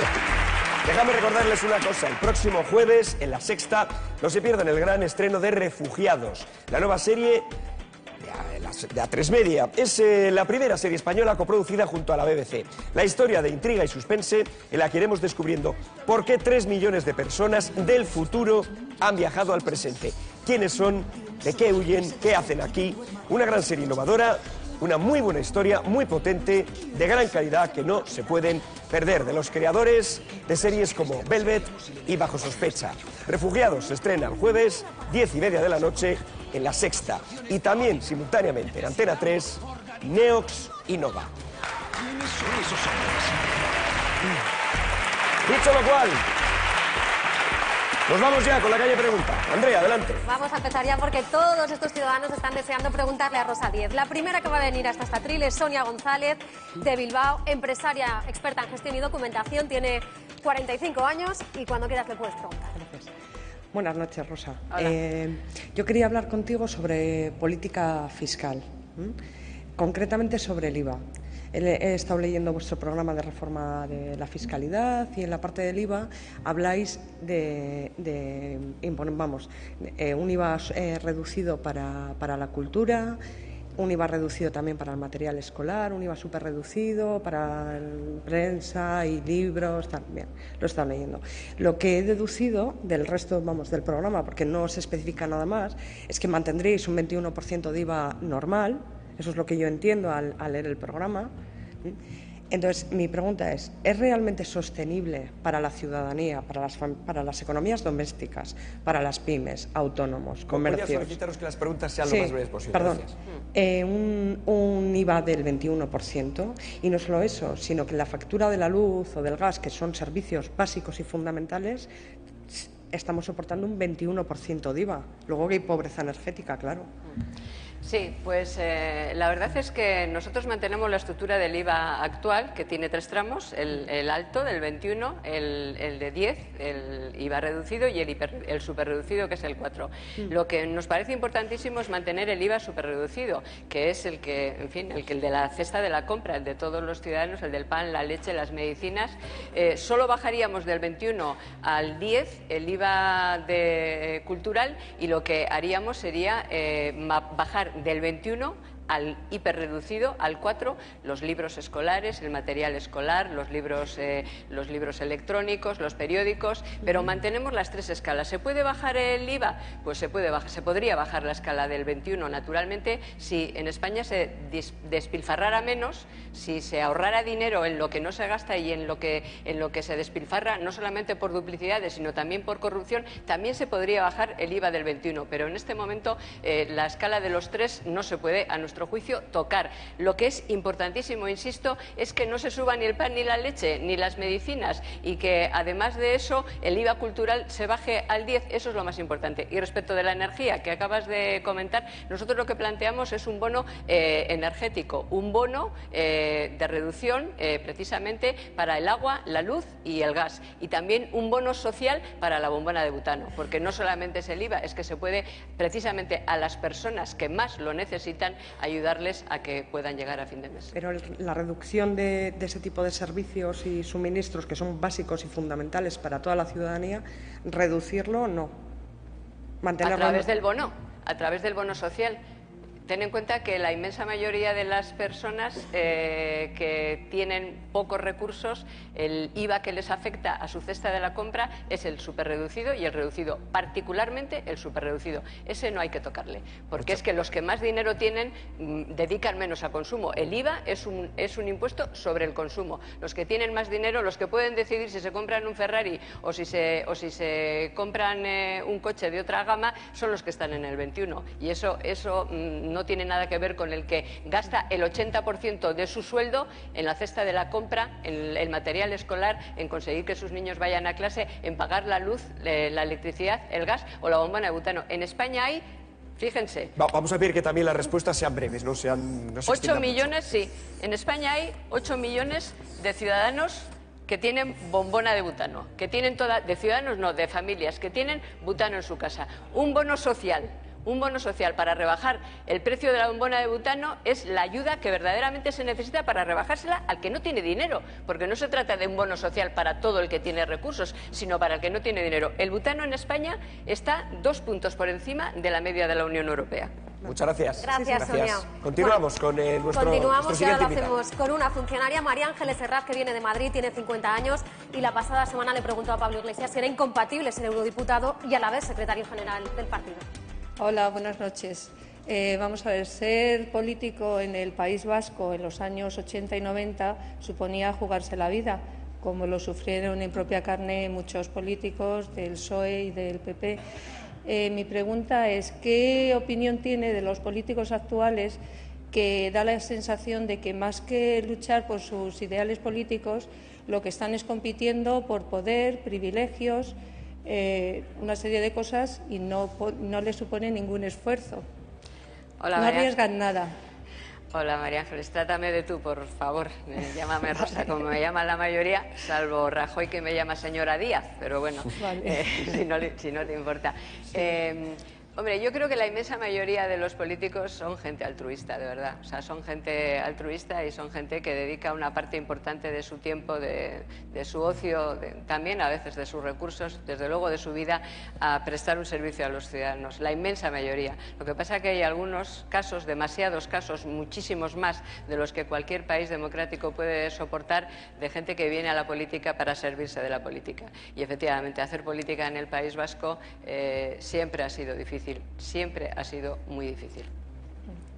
déjame recordarles una cosa. El próximo jueves, en la sexta, no se pierdan el gran estreno de Refugiados, la nueva serie de A- la- de A3 Media. Es eh, la primera serie española coproducida junto a la BBC. La historia de intriga y suspense en la que iremos descubriendo por qué 3 millones de personas del futuro han viajado al presente. ¿Quiénes son? ¿De qué huyen? ¿Qué hacen aquí? Una gran serie innovadora una muy buena historia, muy potente, de gran calidad que no se pueden perder. De los creadores de series como Velvet y Bajo Sospecha. Refugiados se estrena el jueves, 10 y media de la noche, en La Sexta. Y también simultáneamente en Antena 3, Neox y Nova. Dicho lo cual, nos vamos ya con la calle pregunta. Andrea, adelante. Vamos a empezar ya porque todos estos ciudadanos están deseando preguntarle a Rosa Díez. La primera que va a venir hasta esta tril es Sonia González, de Bilbao, empresaria experta en gestión y documentación, tiene 45 años y cuando quieras le puedes preguntar. Buenas noches, Rosa. Eh, yo quería hablar contigo sobre política fiscal, ¿m? concretamente sobre el IVA. He, estado leyendo vuestro programa de reforma de la fiscalidad y en la parte del IVA habláis de, de vamos, eh, un IVA eh, reducido para, para la cultura, un IVA reducido también para el material escolar, un IVA súper reducido para prensa y libros, también lo están leyendo. Lo que he deducido del resto, vamos, del programa, porque no se especifica nada más, es que mantendréis un 21% de IVA normal, eso es lo que yo entiendo al, al leer el programa. ¿Mm? Entonces, mi pregunta es, ¿es realmente sostenible para la ciudadanía, para las, fam- para las economías domésticas, para las pymes, autónomos, Voy a comercios? solicitaros que las preguntas sean Sí, lo más breves posible. Perdón. Eh, un, un IVA del 21%. Y no solo eso, sino que la factura de la luz o del gas, que son servicios básicos y fundamentales, estamos soportando un 21% de IVA. Luego que hay pobreza energética, claro. Sí, pues eh, la verdad es que nosotros mantenemos la estructura del IVA actual, que tiene tres tramos, el, el alto del 21, el, el de 10, el IVA reducido y el, hiper, el superreducido, que es el 4. Lo que nos parece importantísimo es mantener el IVA superreducido, que es el que, en fin, el que el de la cesta de la compra, el de todos los ciudadanos, el del pan, la leche, las medicinas. Eh, solo bajaríamos del 21 al 10 el IVA de, cultural y lo que haríamos sería eh, bajar del 21 al hiperreducido, al 4, los libros escolares, el material escolar, los libros, eh, los libros electrónicos, los periódicos, pero mantenemos las tres escalas. ¿Se puede bajar el IVA? Pues se, puede bajar, se podría bajar la escala del 21, naturalmente, si en España se despilfarrara menos, si se ahorrara dinero en lo que no se gasta y en lo que, en lo que se despilfarra, no solamente por duplicidades, sino también por corrupción, también se podría bajar el IVA del 21, pero en este momento eh, la escala de los tres no se puede, a nuestro juicio, tocar. Lo que es importantísimo, insisto, es que no se suba ni el pan ni la leche ni las medicinas y que además de eso el IVA cultural se baje al 10, eso es lo más importante. Y respecto de la energía que acabas de comentar, nosotros lo que planteamos es un bono eh, energético, un bono eh, de reducción eh, precisamente para el agua, la luz y el gas. Y también un bono social para la bombona de butano, porque no solamente es el IVA, es que se puede precisamente a las personas que más lo necesitan ayudarles a que puedan llegar a fin de mes. Pero la reducción de, de ese tipo de servicios y suministros que son básicos y fundamentales para toda la ciudadanía, reducirlo no. A Mantenerlo través del bono, a través del bono social. Ten en cuenta que la inmensa mayoría de las personas eh, que tienen pocos recursos, el IVA que les afecta a su cesta de la compra es el superreducido y el reducido, particularmente el superreducido. Ese no hay que tocarle, porque es que los que más dinero tienen mm, dedican menos a consumo. El IVA es un, es un impuesto sobre el consumo. Los que tienen más dinero, los que pueden decidir si se compran un Ferrari o si se, o si se compran eh, un coche de otra gama, son los que están en el 21. Y eso, eso mm, no tiene nada que ver con el que gasta el 80% de su sueldo en la cesta de la compra, en el material escolar, en conseguir que sus niños vayan a clase, en pagar la luz, la electricidad, el gas o la bombona de butano. En España hay, fíjense, Va- vamos a pedir que también las respuestas sean breves, no sean. No se 8 extiendan mucho. millones, sí. En España hay 8 millones de ciudadanos que tienen bombona de butano, que tienen toda, de ciudadanos no, de familias, que tienen butano en su casa. Un bono social, un bono social para rebajar el precio de la bombona de butano es la ayuda que verdaderamente se necesita para rebajársela al que no tiene dinero, porque no se trata de un bono social para todo el que tiene recursos, sino para el que no tiene dinero. El butano en España está dos puntos por encima de la media de la Unión Europea. Muchas gracias. Gracias, Sonia. Continuamos con eh, nuestro, Continuamos nuestro y ahora lo hacemos con una funcionaria, María Ángeles Serrat, que viene de Madrid, tiene 50 años y la pasada semana le preguntó a Pablo Iglesias si era incompatible ser eurodiputado y a la vez secretario general del partido. Hola, buenas noches. Eh, vamos a ver, ser político en el País Vasco en los años 80 y 90 suponía jugarse la vida, como lo sufrieron en propia carne muchos políticos del PSOE y del PP. Eh, mi pregunta es, ¿qué opinión tiene de los políticos actuales que da la sensación de que más que luchar por sus ideales políticos, lo que están es compitiendo por poder, privilegios, eh, una serie de cosas y no, no les supone ningún esfuerzo. Hola, no María. arriesgan nada. Hola María Ángeles, trátame de tú, por favor. Llámame Rosa, como me llama la mayoría, salvo Rajoy que me llama señora Díaz, pero bueno, Vale. eh, si, no, si no te importa. Eh, hombre, yo creo que la inmensa mayoría de los políticos son gente altruista, de verdad. O sea, son gente altruista y son gente que dedica una parte importante de su tiempo, de, su ocio, también a veces de sus recursos, desde luego de su vida, a prestar un servicio a los ciudadanos. La inmensa mayoría. Lo que pasa es que hay algunos casos, demasiados casos, muchísimos más de los que cualquier país democrático puede soportar, de gente que viene a la política para servirse de la política. Y efectivamente, hacer política en el País Vasco eh, siempre ha sido difícil, siempre ha sido muy difícil.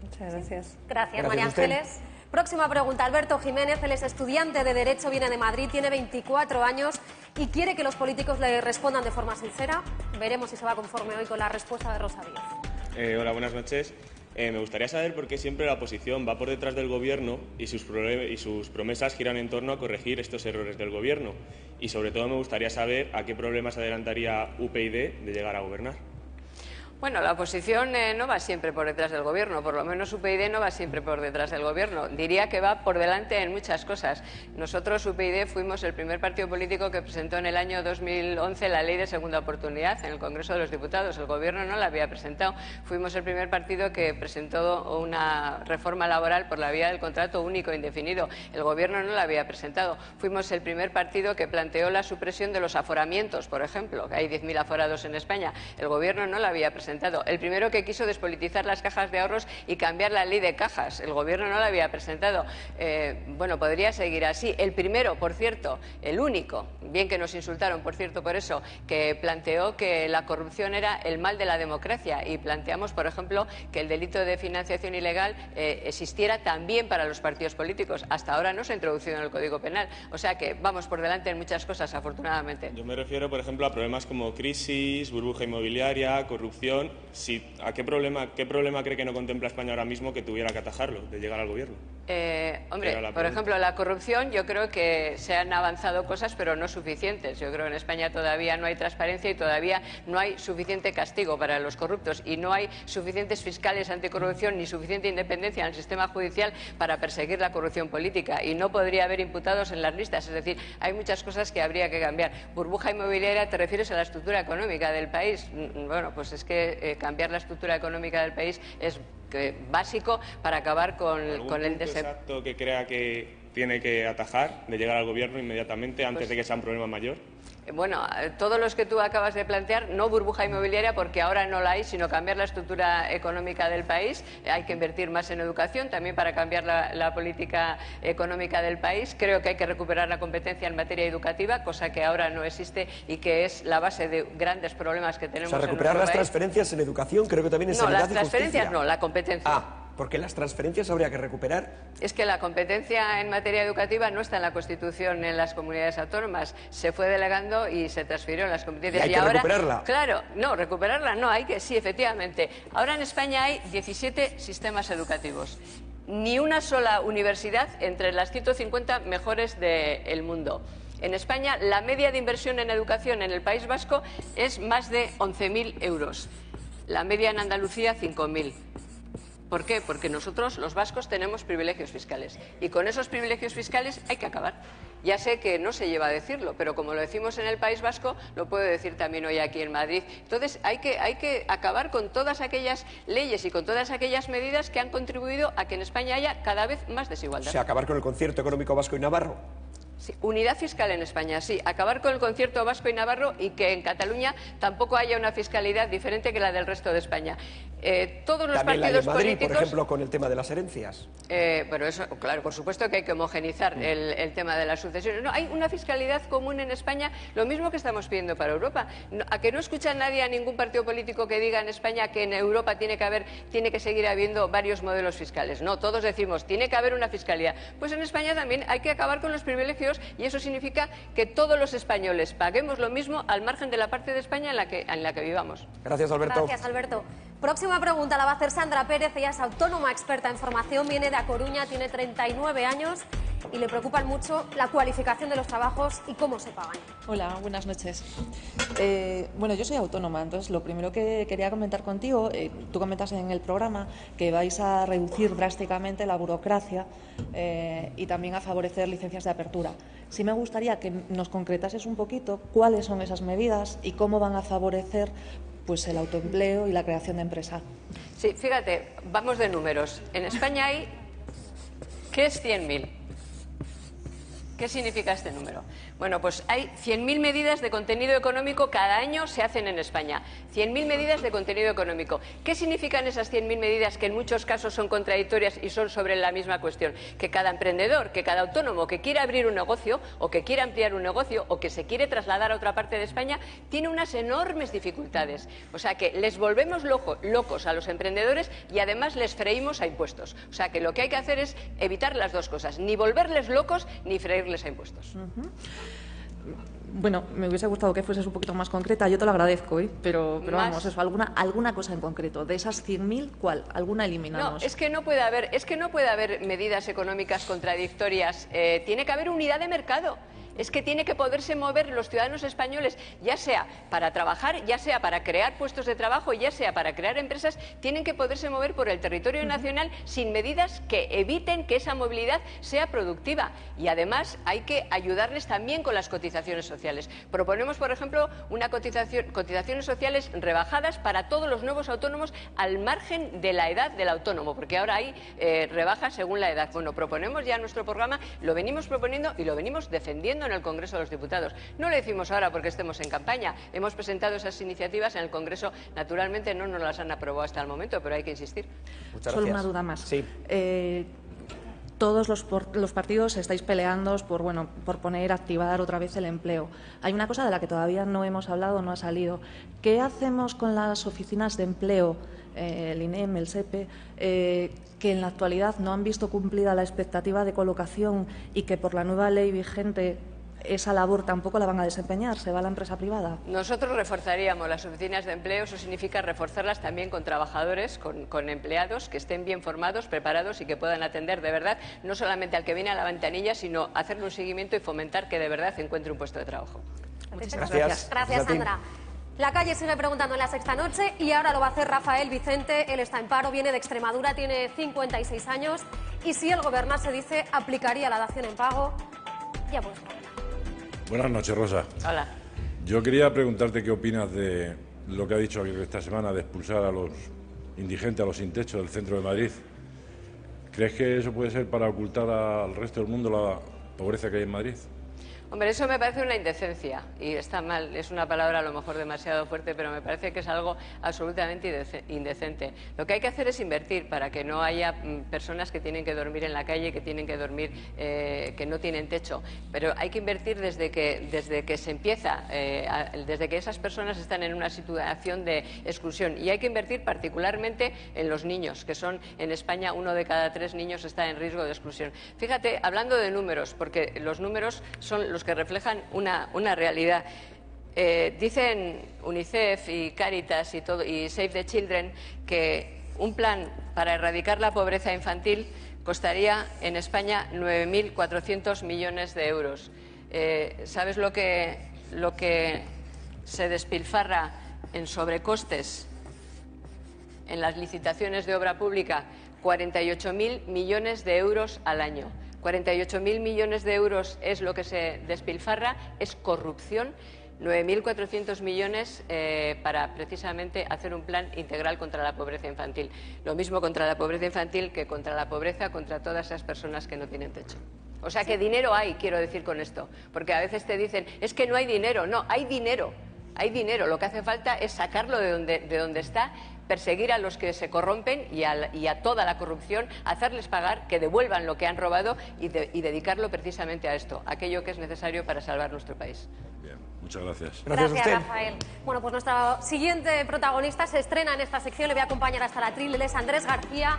Muchas gracias. Gracias, Gracias María. Ángeles. Próxima pregunta. Alberto Jiménez, él es estudiante de Derecho, viene de Madrid, tiene 24 años y quiere que los políticos le respondan de forma sincera. Veremos si se va conforme hoy con la respuesta de Rosa Díaz. Eh, hola, buenas noches. Eh, me gustaría saber por qué siempre la oposición va por detrás del Gobierno y sus, y sus promesas giran en torno a corregir estos errores del Gobierno. Y sobre todo me gustaría saber a qué problemas adelantaría UPyD de llegar a gobernar. Bueno, la oposición eh, no va siempre por detrás del gobierno, por lo menos UPyD no va siempre por detrás del gobierno. Diría que va por delante en muchas cosas. Nosotros, UPyD, fuimos el primer partido político que presentó en el año 2011 la ley de segunda oportunidad en el Congreso de los Diputados. El gobierno no la había presentado. Fuimos el primer partido que presentó una reforma laboral por la vía del contrato único indefinido. El gobierno no la había presentado. Fuimos el primer partido que planteó la supresión de los aforamientos, por ejemplo, hay 10.000 aforados en España. El gobierno no la había presentado. El primero que quiso despolitizar las cajas de ahorros y cambiar la ley de cajas. El gobierno no la había presentado. Eh, bueno, podría seguir así. El primero, por cierto, el único, bien que nos insultaron, por cierto, por eso, que planteó que la corrupción era el mal de la democracia y planteamos, por ejemplo, que el delito de financiación ilegal eh, existiera también para los partidos políticos. Hasta ahora no se ha introducido en el Código Penal. O sea que vamos por delante en muchas cosas, afortunadamente. Yo me refiero, por ejemplo, a problemas como crisis, burbuja inmobiliaria, corrupción. reunión Si, ¿A qué problema, qué problema cree que no contempla España ahora mismo que tuviera que atajarlo, de llegar al Gobierno? Eh, hombre, por ejemplo, la corrupción, yo creo que se han avanzado cosas, pero no suficientes. Yo creo que en España todavía no hay transparencia y todavía no hay suficiente castigo para los corruptos y no hay suficientes fiscales anticorrupción ni suficiente independencia en el sistema judicial para perseguir la corrupción política y no podría haber imputados en las listas. Es decir, hay muchas cosas que habría que cambiar. Burbuja inmobiliaria, ¿te refieres a la estructura económica del país? Mm, Bueno, pues es que eh, cambiar la estructura económica del país es que, básico para acabar con, ¿Algún con el desempleo. exacto que crea que tiene que atajar de llegar al Gobierno inmediatamente antes Pues- de que sea un problema mayor? Bueno, eh, todos los que tú acabas de plantear, no burbuja inmobiliaria porque ahora no la hay, sino cambiar la estructura económica del país. Eh, Hay que invertir más en educación también para cambiar la, la política económica del país. Creo que hay que recuperar la competencia en materia educativa, cosa que ahora no existe y que es la base de grandes problemas que O tenemos sea, en recuperar las país. transferencias en educación creo que también es No, las transferencias justicia. no, la competencia. Ah, porque las transferencias habría que recuperar. Es que la competencia en materia educativa no está en la Constitución en las comunidades autónomas. Se fue delegando y se transfirieron las competencias. Y hay que ahora, recuperarla. Claro, no, recuperarla no, hay que, sí, efectivamente. Ahora en España hay 17 sistemas educativos. Ni una sola universidad entre las 150 mejores del mundo. En España, la media de inversión en educación en el País Vasco es más de 11.000 euros. La media en Andalucía, 5.000. ¿Por qué? Porque nosotros, los vascos, tenemos privilegios fiscales. Y con esos privilegios fiscales hay que acabar. Ya sé que no se lleva a decirlo, pero como lo decimos en el País Vasco, lo puedo decir también hoy aquí en Madrid. Entonces, hay que, hay que acabar con todas aquellas leyes y con todas aquellas medidas que han contribuido a que en España haya cada vez más O desigualdad. sea, acabar con el concierto económico vasco y navarro. Sí, unidad fiscal en España, sí. Acabar con el concierto vasco y navarro y que en Cataluña tampoco haya una fiscalidad diferente que la del resto de España. Eh, todos los También la hay en partidos Madrid, políticos. por ejemplo, con el tema de las herencias. Eh, bueno, eso, claro, por supuesto que hay que homogenizar el, el tema de las sucesiones. No, hay una fiscalidad común en España, lo mismo que estamos pidiendo para Europa. No- a que no escucha nadie a ningún partido político que diga en España que en Europa tiene que haber, tiene que seguir habiendo varios modelos fiscales. No, todos decimos tiene que haber una fiscalidad. Pues en España también hay que acabar con los privilegios y eso significa que todos los españoles paguemos lo mismo al margen de la parte de España en la que, en la que vivamos. Gracias, Alberto. Gracias, Alberto. Próxima pregunta la va a hacer Sandra Pérez. Ella es autónoma experta en formación, viene de A Coruña, tiene 39 años. Y le preocupan mucho la cualificación de los trabajos y cómo se pagan. Hola, buenas noches. Eh, bueno, yo soy autónoma, entonces lo primero que quería comentar contigo, eh, tú comentas en el programa que vais a reducir drásticamente la burocracia eh, y también a favorecer licencias de apertura. Sí me gustaría que nos concretases un poquito cuáles son esas medidas y cómo van a favorecer pues, el autoempleo y la creación de empresa. Sí, fíjate, vamos de números. En España hay, ¿qué es 100.000? ¿Qué significa este número? Bueno, pues hay 100.000 medidas de contenido económico cada año se hacen en España. 100.000 medidas de contenido económico. ¿Qué significan esas 100.000 medidas que en muchos casos son contradictorias y son sobre la misma cuestión? Que cada emprendedor, que cada autónomo que quiera abrir un negocio o que quiera ampliar un negocio o que se quiere trasladar a otra parte de España tiene unas enormes dificultades. O sea que les volvemos locos a los emprendedores y además les freímos a impuestos. O sea que lo que hay que hacer es evitar las dos cosas, ni volverles locos ni freírles a impuestos. Bueno, me hubiese gustado que fueses un poquito más concreta, yo te lo agradezco, ¿eh? pero, pero vamos, eso, alguna, alguna cosa en concreto. De esas 100.000, ¿cuál? ¿Alguna eliminamos? No, es que no puede haber, es que no puede haber medidas económicas contradictorias. Eh, tiene que haber unidad de mercado es que tiene que poderse mover los ciudadanos españoles, ya sea para trabajar, ya sea para crear puestos de trabajo, ya sea para crear empresas, tienen que poderse mover por el territorio nacional sin medidas que eviten que esa movilidad sea productiva. Y además hay que ayudarles también con las cotizaciones sociales. Proponemos, por ejemplo, una cotización, cotizaciones sociales rebajadas para todos los nuevos autónomos al margen de la edad del autónomo, porque ahora hay eh, rebajas según la edad. Bueno, proponemos ya nuestro programa, lo venimos proponiendo y lo venimos defendiendo en el Congreso de los Diputados. No lo decimos ahora porque estemos en campaña. Hemos presentado esas iniciativas en el Congreso. Naturalmente no nos las han aprobado hasta el momento, pero hay que insistir. Solo una duda más. Eh, todos los, los, partidos estáis peleando por, bueno, por poner, activar otra vez el empleo. Hay una cosa de la que todavía no hemos hablado, no ha salido. ¿Qué hacemos con las oficinas de empleo, eh, el INEM, el SEPE, eh, que en la actualidad no han visto cumplida la expectativa de colocación y que por la nueva ley vigente esa labor tampoco la van a desempeñar, se va a la empresa privada. Nosotros reforzaríamos las oficinas de empleo, eso significa reforzarlas también con trabajadores, con, empleados que estén bien formados, preparados y que puedan atender de verdad, no solamente al que viene a la ventanilla, sino hacerle un seguimiento y fomentar que de verdad encuentre un puesto de trabajo. Muchas gracias. Gracias, Sandra. La calle sigue preguntando en la sexta noche y ahora lo va a hacer Rafael Vicente. Él está en paro, viene de Extremadura, tiene 56 años y si el gobernase dice aplicaría la dación en pago, ya pues. Buenas noches, Rosa. Hola. Yo quería preguntarte qué opinas de lo que ha dicho esta semana de expulsar a los indigentes, a los sin techo del centro de Madrid. ¿Crees que eso puede ser para ocultar al resto del mundo la pobreza que hay en Madrid? Hombre, eso me parece una indecencia y está mal, es una palabra a lo mejor demasiado fuerte, pero me parece que es algo absolutamente indecente. Lo que hay que hacer es invertir para que no haya mm, personas que tienen que dormir en la calle, que tienen que dormir, eh, que no tienen techo, pero hay que invertir desde que, desde que se empieza, eh, desde que esas personas están en una situación de exclusión y hay que invertir particularmente en los niños, que son en España uno de cada tres niños está en riesgo de exclusión. Fíjate, hablando de números, porque los números son los que reflejan una, una realidad. Eh, dicen UNICEF y Caritas y, todo, y Save the Children que un plan para erradicar la pobreza infantil costaría en España 9.400 millones de euros. Eh, ¿Sabes lo que, lo que se despilfarra en sobrecostes en las licitaciones de obra pública? 48.000 millones de euros al año. 48.000 millones de euros es lo que se despilfarra, es corrupción. 9.400 millones eh, para precisamente hacer un plan integral contra la pobreza infantil. Lo mismo contra la pobreza infantil que contra la pobreza, contra todas esas personas que no tienen techo. O sea que dinero hay, quiero decir con esto, porque a veces te dicen, es que no hay dinero. No, hay dinero, hay dinero. Lo que hace falta es sacarlo de donde, de donde está perseguir a los que se corrompen y a, toda la corrupción, hacerles pagar, que devuelvan lo que han robado y, dedicarlo precisamente a esto, aquello que es necesario para salvar nuestro país. Bien, muchas gracias. Gracias, Rafael. Bueno, pues nuestro siguiente protagonista se estrena en esta sección, le voy a acompañar hasta la tril, él es Andrés García.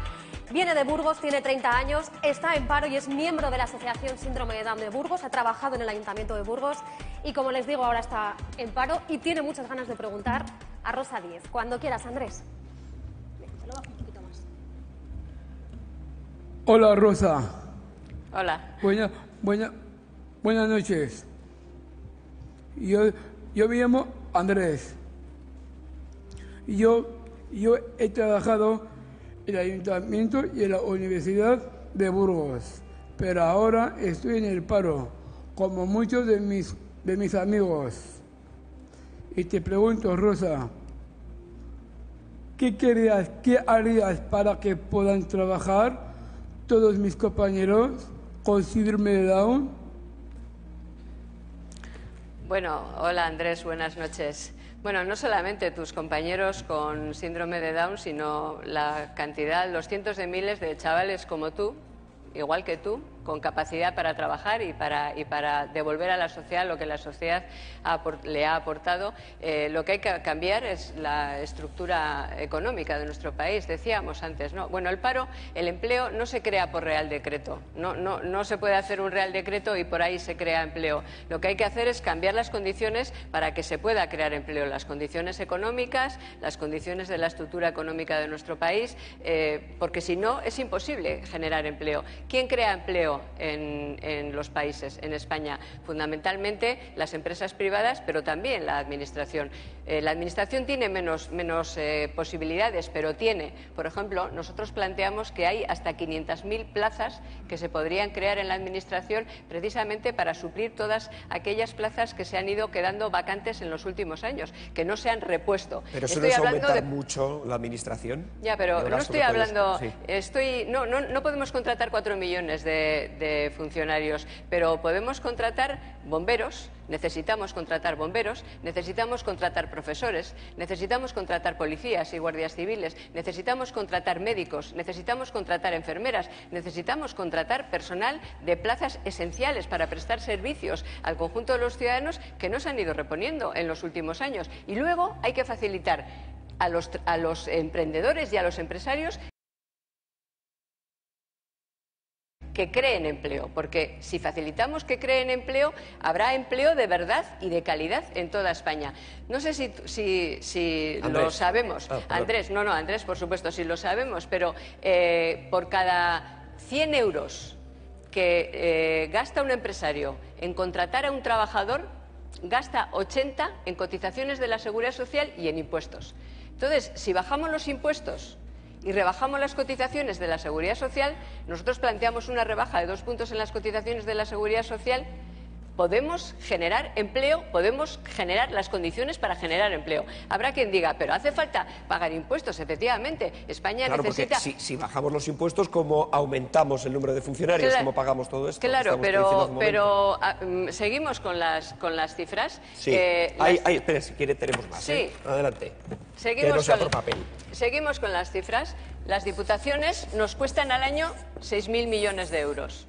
Viene de Burgos, tiene 30 años, está en paro y es miembro de la Asociación Síndrome de Down de Burgos, ha trabajado en el Ayuntamiento de Burgos y como les digo ahora está en paro y tiene muchas ganas de preguntar a Rosa Díez. Cuando quieras, Andrés. Hola Rosa, Hola. Buena, buena, buenas noches. Yo, yo me llamo Andrés. Yo, yo he trabajado en el ayuntamiento y en la Universidad de Burgos, pero ahora estoy en el paro, como muchos de mis, de mis amigos. Y te pregunto, Rosa, ¿qué querías, qué harías para que puedan trabajar todos mis compañeros con síndrome de? Bueno, hola Andrés, buenas noches. Bueno, no solamente tus compañeros con síndrome de Down, sino la cantidad, los cientos de miles de chavales como tú, igual que tú, con capacidad para trabajar y para, y para devolver a la sociedad lo que la sociedad le ha aportado. Eh, lo que hay que cambiar es la estructura económica de nuestro país. Decíamos antes, ¿no? Bueno, el paro, el empleo no se crea por real decreto. No, se puede hacer un real decreto y por ahí se crea empleo. Lo que hay que hacer es cambiar las condiciones para que se pueda crear empleo. Las condiciones económicas, las condiciones de la estructura económica de nuestro país, eh, porque si no es imposible generar empleo. ¿Quién crea empleo? En, los países, en España, fundamentalmente las empresas privadas, pero también la Administración. Eh, la Administración tiene menos, menos eh, posibilidades, pero tiene, por ejemplo, nosotros planteamos que hay hasta 500.000 plazas que se podrían crear en la Administración precisamente para suplir todas aquellas plazas que se han ido quedando vacantes en los últimos años, que no se han repuesto. Pero eso no es aumentar mucho la Administración. Ya, pero no estoy hablando... Estoy, no, no, no podemos contratar cuatro millones de de funcionarios, pero podemos contratar bomberos, necesitamos contratar bomberos, necesitamos contratar profesores, necesitamos contratar policías y guardias civiles, necesitamos contratar médicos, necesitamos contratar enfermeras, necesitamos contratar personal de plazas esenciales para prestar servicios al conjunto de los ciudadanos que no se han ido reponiendo en los últimos años. Y luego hay que facilitar a los, a los emprendedores y a los empresarios que creen empleo, porque si facilitamos que creen empleo, habrá empleo de verdad y de calidad en toda España. No sé si, si, lo sabemos. Ah, Andrés, no, no, Andrés, por supuesto, sí lo sabemos, pero eh, por cada 100 euros que eh, gasta un empresario en contratar a un trabajador, gasta 80 en cotizaciones de la seguridad social y en impuestos. Entonces, si bajamos los impuestos y rebajamos las cotizaciones de la seguridad social, nosotros planteamos una rebaja de dos puntos en las cotizaciones de la seguridad social, podemos generar empleo, podemos generar las condiciones para generar empleo. Habrá quien diga, pero hace falta pagar impuestos, efectivamente. España necesita. Si, si, bajamos los impuestos, ¿cómo aumentamos el número de funcionarios? ¿Cómo pagamos todo esto? Claro, pero, pero ah, mm, seguimos con las, con las cifras. Sí. Eh, espera, si quiere, tenemos más. Sí. ¿eh? Adelante. Seguimos, con, seguimos con las cifras. Las diputaciones nos cuestan al año 6.000 millones de euros.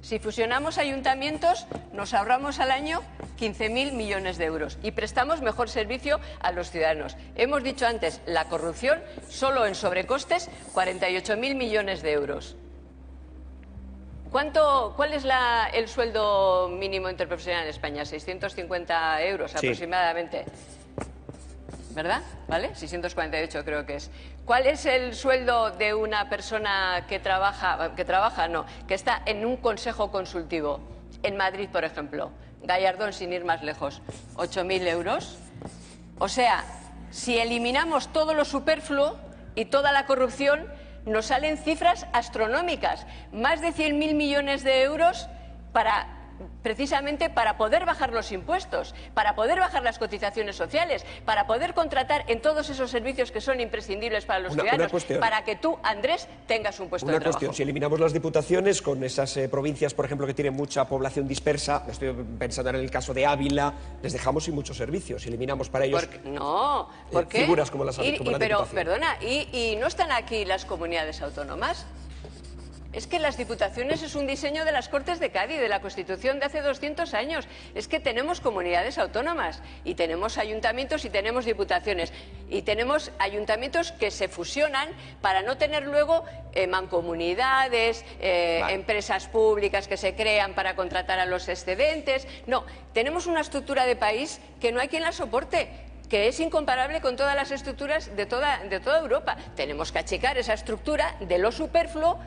Si fusionamos ayuntamientos, nos ahorramos al año 15.000 millones de euros y prestamos mejor servicio a los ciudadanos. Hemos dicho antes, la corrupción, solo en sobrecostes, 48.000 millones de euros. ¿Cuánto, ¿Cuál es el sueldo mínimo interprofesional en España? 650 euros aproximadamente. ¿Verdad? ¿Vale? 648 creo que es. ¿Cuál es el sueldo de una persona que trabaja, que trabaja, no, que está en un consejo consultivo? En Madrid, por ejemplo, Gallardón, sin ir más lejos, 8.000 euros. O sea, si eliminamos todo lo superfluo y toda la corrupción, nos salen cifras astronómicas, más de 100.000 millones de euros para precisamente para poder bajar los impuestos, para poder bajar las cotizaciones sociales, para poder contratar en todos esos servicios que son imprescindibles para los ciudadanos, para que tú, Andrés, tengas un puesto de trabajo. Cuestión. Si eliminamos las diputaciones con esas eh, provincias, por ejemplo, que tienen mucha población dispersa, estoy pensando en el caso de Ávila, les dejamos sin muchos servicios. Si eliminamos para ellos no, ¿por eh, figuras como las y, Pero, perdona, ¿y no están aquí las comunidades autónomas? Es que las diputaciones es un diseño de las Cortes de Cádiz, de la Constitución de hace 200 años. Es que tenemos comunidades autónomas y tenemos ayuntamientos y tenemos diputaciones. Y tenemos ayuntamientos que se fusionan para no tener luego eh, mancomunidades, eh, empresas públicas que se crean para contratar a los excedentes. No, tenemos una estructura de país que no hay quien la soporte que es incomparable con todas las estructuras de toda, de toda Europa. Tenemos que achicar esa estructura de lo superfluo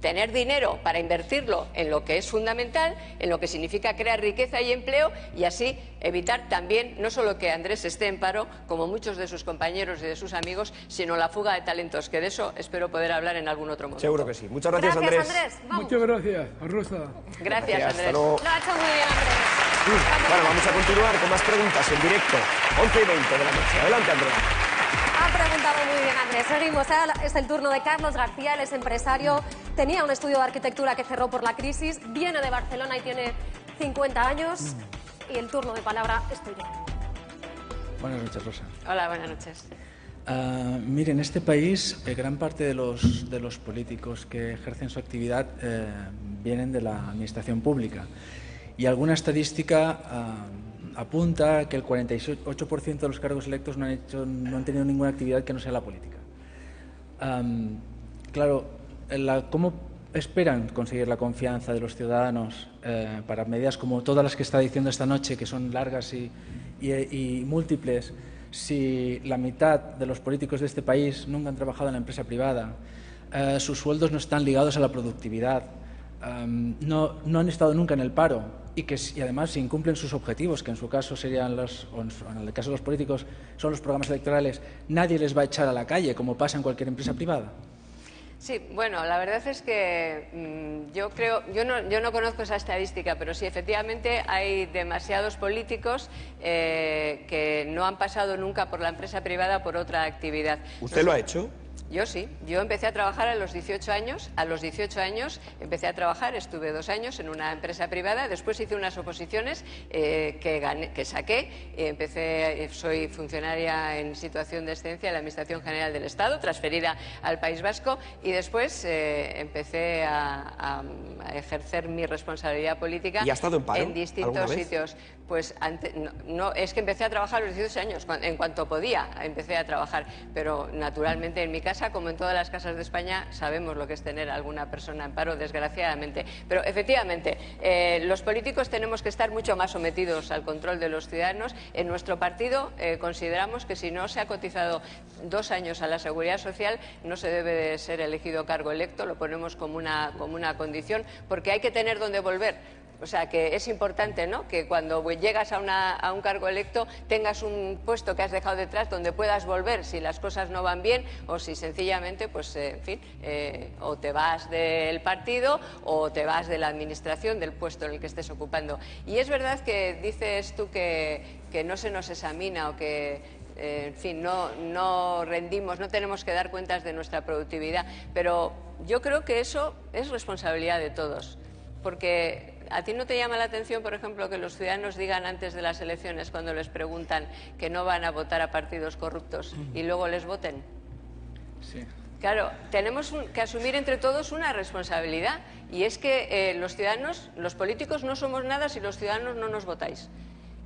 tener dinero para invertirlo en lo que es fundamental, en lo que significa crear riqueza y empleo y así evitar también no solo que Andrés esté en paro, como muchos de sus compañeros y de sus amigos, sino la fuga de talentos, que de eso espero poder hablar en algún otro momento. Seguro que sí. Muchas gracias, Gracias, Andrés. Andrés. Muchas gracias, Rosa. Gracias, Gracias, Andrés. Lo ha hecho muy bien, Andrés. Bueno, vamos a continuar con más preguntas en directo. 11 y 20 de la noche. Adelante, Andrea. Ha preguntado muy bien Andrés. Seguimos. Ahora es el turno de Carlos García, él es empresario. Tenía un estudio de arquitectura que cerró por la crisis. Viene de Barcelona y tiene 50 años. Y el turno de palabra es tuyo. Buenas noches, Rosa. Hola, buenas noches. Ah, mire, en este país eh, gran parte de los, de los políticos que ejercen su actividad eh, vienen de la administración pública. Y alguna estadística ah, apunta que el 48% de los cargos electos no han, hecho, no han tenido ninguna actividad que no sea la política. Am, claro, ¿cómo esperan conseguir la confianza de los ciudadanos eh, para medidas como todas las que está diciendo esta noche, que son largas y, múltiples, si la mitad de los políticos de este país nunca han trabajado en la empresa privada, eh, sus sueldos no están ligados a la productividad, am, no, han estado nunca en el paro y que además si incumplen sus objetivos, que en su caso serían los, o en el caso de los políticos son los programas electorales, nadie les va a echar a la calle como pasa en cualquier empresa privada. Sí, bueno, la verdad es que mm, yo creo, yo no, yo no conozco esa estadística, pero sí, efectivamente hay demasiados políticos eh, que no han pasado nunca por la empresa privada por otra actividad. ¿Usted lo ha hecho? Yo sí, yo empecé a trabajar a los 18 años, a los 18 años empecé a trabajar, estuve dos años en una empresa privada, después hice unas oposiciones eh, que, gané- que saqué, empecé, eh, soy funcionaria en situación de excedencia de la Administración General del Estado, transferida al País Vasco. Y después eh, empecé a, a- a ejercer mi responsabilidad política ¿Y ha estado en paro en distintos sitios. Pues ante- no, no, es que empecé a trabajar a los 18 años, en cuanto podía empecé a trabajar, pero naturalmente en mi casa, como en todas las casas de España, sabemos lo que es tener alguna persona en paro, desgraciadamente. Pero efectivamente, eh, los políticos tenemos que estar mucho más sometidos al control de los ciudadanos. En nuestro partido eh, consideramos que si no se ha cotizado dos años a la seguridad social, no se debe de ser elegido cargo electo, lo ponemos como una, como una condición, porque hay que tener dónde volver. O sea, que es importante ¿no? que cuando llegas a, un cargo electo tengas un puesto que has dejado detrás donde puedas volver si las cosas no van bien o si sencillamente, pues, eh, en fin, eh, o te vas del partido o te vas de la administración del puesto en el que estés ocupando. Y es verdad que dices tú que, que no se nos examina o que eh, en fin, no, no rendimos, no tenemos que dar cuentas de nuestra productividad, pero yo creo que eso es responsabilidad de todos, porque a ti no te llama la atención, por ejemplo, que los ciudadanos digan antes de las elecciones, cuando les preguntan que no van a votar a partidos corruptos y luego les voten. Sí. Claro, tenemos un- que asumir entre todos una responsabilidad y es que eh, los ciudadanos, los políticos no somos nada si los ciudadanos no nos votáis.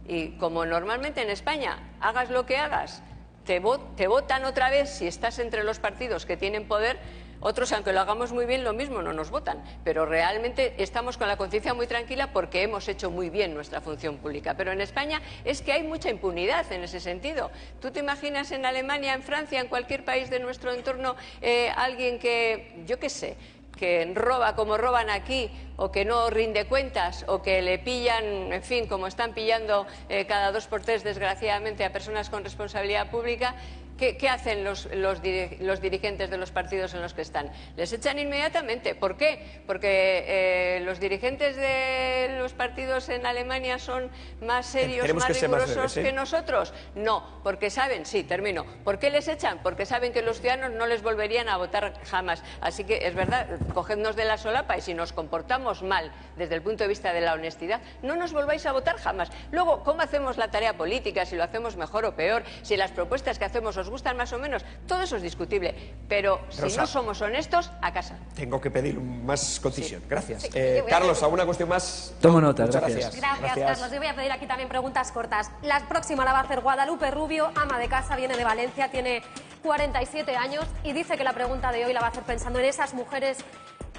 Y como normalmente en España, hagas lo que hagas, te, vo- te votan otra vez si estás entre los partidos que tienen poder. Otros, aunque lo hagamos muy bien, lo mismo no nos votan. Pero realmente estamos con la conciencia muy tranquila porque hemos hecho muy bien nuestra función pública. Pero en España es que hay mucha impunidad en ese sentido. ¿Tú te imaginas en Alemania, en Francia, en cualquier país de nuestro entorno, eh, alguien que, yo qué sé, que roba como roban aquí o que no rinde cuentas o que le pillan, en fin, como están pillando eh, cada dos por tres, desgraciadamente, a personas con responsabilidad pública, ¿qué, qué hacen los, los diri- los dirigentes de los partidos en los que están? Les echan inmediatamente. ¿Por qué? Porque eh, los dirigentes de los partidos en Alemania son más serios, más que más rigurosos ¿eh? que nosotros. No, porque saben, sí, termino. ¿Por qué les echan? Porque saben que los ciudadanos no les volverían a votar jamás. Así que es verdad, cogednos de la solapa y si nos comportamos mal desde el punto de vista de la honestidad, no nos volváis a votar jamás. Luego, ¿cómo hacemos la tarea política? Si lo hacemos mejor o peor, si las propuestas que hacemos os gustan más o menos, todo eso es discutible. Pero si Rosa. no somos honestos, a casa. Tengo que pedir más concisión. Gracias. Sí, Eh, Carlos, ¿alguna cuestión más? Tomo nota, Muchas gracias. Gracias, Carlos. Yo voy a pedir aquí también preguntas cortas. La próxima la va a hacer Guadalupe Rubio, ama de casa, viene de Valencia, tiene 47 años y dice que la pregunta de hoy la va a hacer pensando en esas mujeres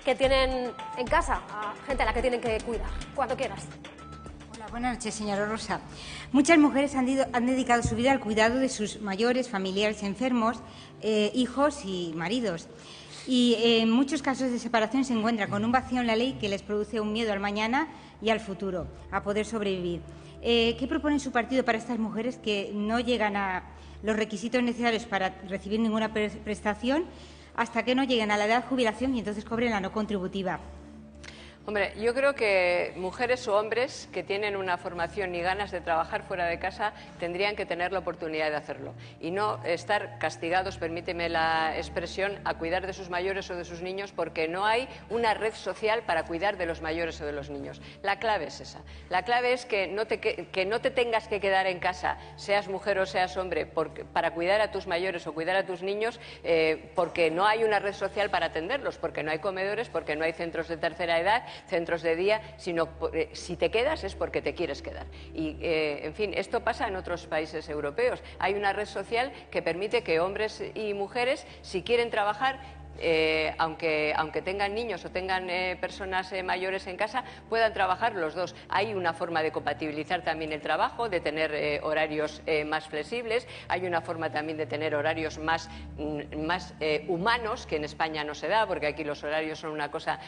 que tienen en casa a gente a la que tienen que cuidar. Cuando quieras. Buenas noches, señora Rosa. Muchas mujeres han, dedicado su vida al cuidado de sus mayores, familiares enfermos, eh, hijos y maridos. y en muchos casos de separación se encuentran con un vacío en la ley que les produce un miedo al mañana y al futuro, a poder sobrevivir. Eh, ¿Qué propone su partido para estas mujeres que no llegan a los requisitos necesarios para recibir ninguna prestación hasta que no lleguen a la edad de jubilación y entonces cobren la no contributiva? Hombre, yo creo que mujeres o hombres que tienen una formación y ganas de trabajar fuera de casa tendrían que tener la oportunidad de hacerlo y no estar castigados, permíteme la expresión, a cuidar de sus mayores o de sus niños porque no hay una red social para cuidar de los mayores o de los niños. La clave es esa. La clave es que no te, que, no te tengas que quedar en casa, seas mujer o seas hombre, para cuidar a tus mayores o cuidar a tus niños eh, porque no hay una red social para atenderlos, porque no hay comedores, porque no hay centros de tercera edad centros de día, sino eh, si te quedas es porque te quieres quedar. Y, eh, en fin, esto pasa en otros países europeos. Hay una red social que permite que hombres y mujeres, si quieren trabajar, eh, aunque, aunque tengan niños o tengan eh, personas eh, mayores en casa, puedan trabajar los dos. Hay una forma de compatibilizar también el trabajo, de tener horarios más flexibles, hay una forma también de tener horarios más, mm, más humanos, que en España no se da, porque aquí los horarios son una cosa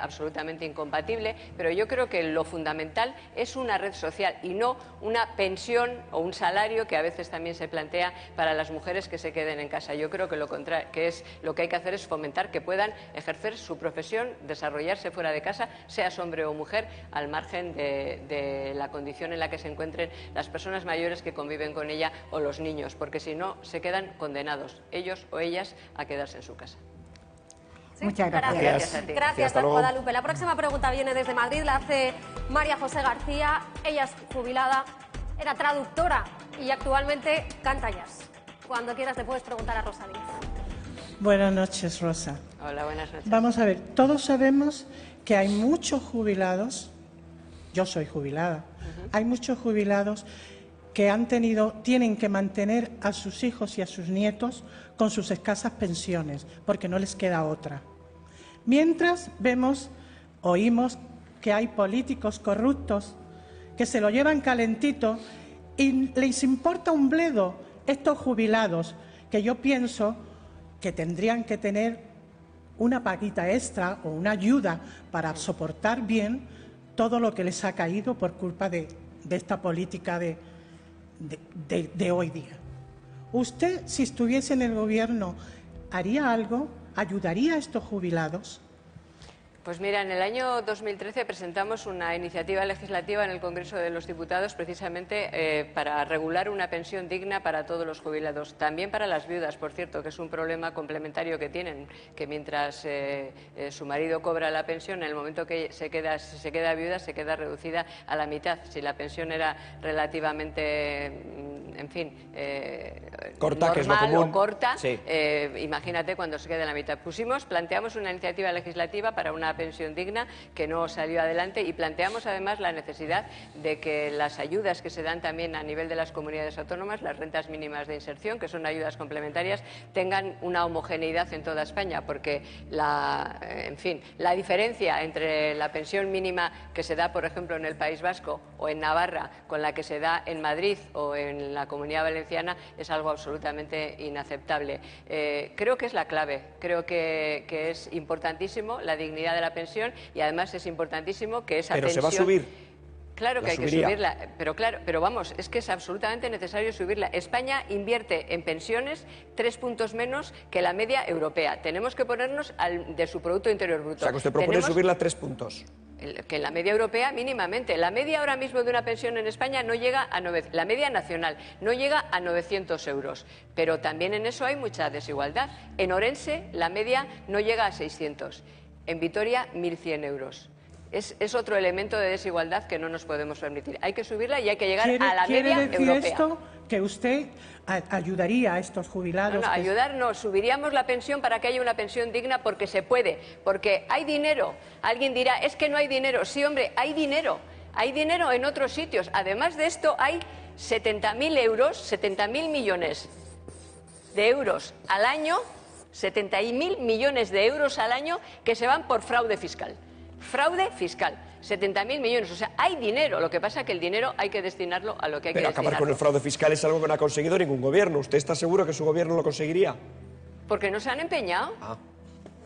absolutamente incompatible, pero yo creo que lo fundamental es una red social y no una pensión o un salario que a veces también se plantea para las mujeres que se queden en casa. Yo creo que lo, que es, lo que hay que hacer es fomentar que puedan ejercer su profesión, desarrollarse fuera de casa, seas hombre o mujer, al margen de, la condición en la que se encuentren las personas mayores que conviven con ella o los niños, porque si no se quedan condenados, ellos o ellas, a quedarse en su casa. Muchas gracias. Gracias, gracias Guadalupe. La próxima pregunta viene desde Madrid, la hace María José García. Ella es jubilada, era traductora y actualmente canta jazz. Cuando quieras te puedes preguntar a Rosalía. Buenas noches, Rosa. Hola, buenas noches. Vamos a ver, todos sabemos que hay muchos jubilados, yo soy jubilada, hay muchos jubilados que han tenido, tienen que mantener a sus hijos y a sus nietos con sus escasas pensiones, porque no les queda otra. Mientras vemos, oímos que hay políticos corruptos que se lo llevan calentito y les importa un bledo estos jubilados, que yo pienso que tendrían que tener una paguita extra o una ayuda para soportar bien todo lo que les ha caído por culpa de, esta política de, de hoy día. ¿Usted, si estuviese en el gobierno, haría algo? ¿Ayudaría a estos jubilados? Pues mira, en el año 2013 presentamos una iniciativa legislativa en el Congreso de los Diputados precisamente eh, para regular una pensión digna para todos los jubilados, también para las viudas, por cierto, que es un problema complementario que tienen, que mientras eh, eh, su marido cobra la pensión, en el momento que se queda, se queda viuda, se queda reducida a la mitad. Si la pensión era relativamente, mm, en fin, corta, normal o corta, imagínate cuando se queda a la mitad. Pusimos, planteamos una iniciativa legislativa para una pensión digna que no salió adelante y planteamos además la necesidad de que las ayudas que se dan también a nivel de las comunidades autónomas, las rentas mínimas de inserción, que son ayudas complementarias, tengan una homogeneidad en toda España, porque la, eh, en fin, la diferencia entre la pensión mínima que se da, por ejemplo, en el País Vasco o en Navarra con la que se da en Madrid o en la Comunidad Valenciana es algo absolutamente inaceptable. Eh, creo que es la clave, creo que, que es importantísimo la dignidad de la pensión y además es importantísimo que esa pero pensión... se va a subir. Claro que hay que subirla, pero claro, pero vamos, es que es absolutamente necesario subirla. España invierte en pensiones tres puntos menos que la media europea. Tenemos que ponernos al, de su Producto Interior Bruto. O sea, que usted propone subirla tres puntos. Que en la media europea mínimamente. La media ahora mismo de una pensión en España no llega a... la media nacional no llega a 900 euros. Pero también en eso hay mucha desigualdad. En Orense la media no llega a 600 en Vitoria 1.100 euros. Es, otro elemento de desigualdad que no nos podemos permitir. Hay que subirla y hay que llegar a la ¿quiere media decir esto que usted ayudaría a estos jubilados? No, no ayudar no. Subiríamos la pensión para que haya una pensión digna porque se puede, porque hay dinero. Alguien dirá, es que no hay dinero. Sí, hombre, hay dinero. Hay dinero en otros sitios. Además de esto, hay 70.000 euros, 70.000 millones de euros al año 70.000 millones de euros al año que se van por fraude fiscal. Fraude fiscal. 70.000 millones. O sea, hay dinero. Lo que pasa es que el dinero hay que destinarlo a lo que hay Pero que acabar con el fraude fiscal es algo que no ha conseguido ningún gobierno. ¿Usted está seguro que su gobierno lo conseguiría? Porque no se han empeñado. Ah.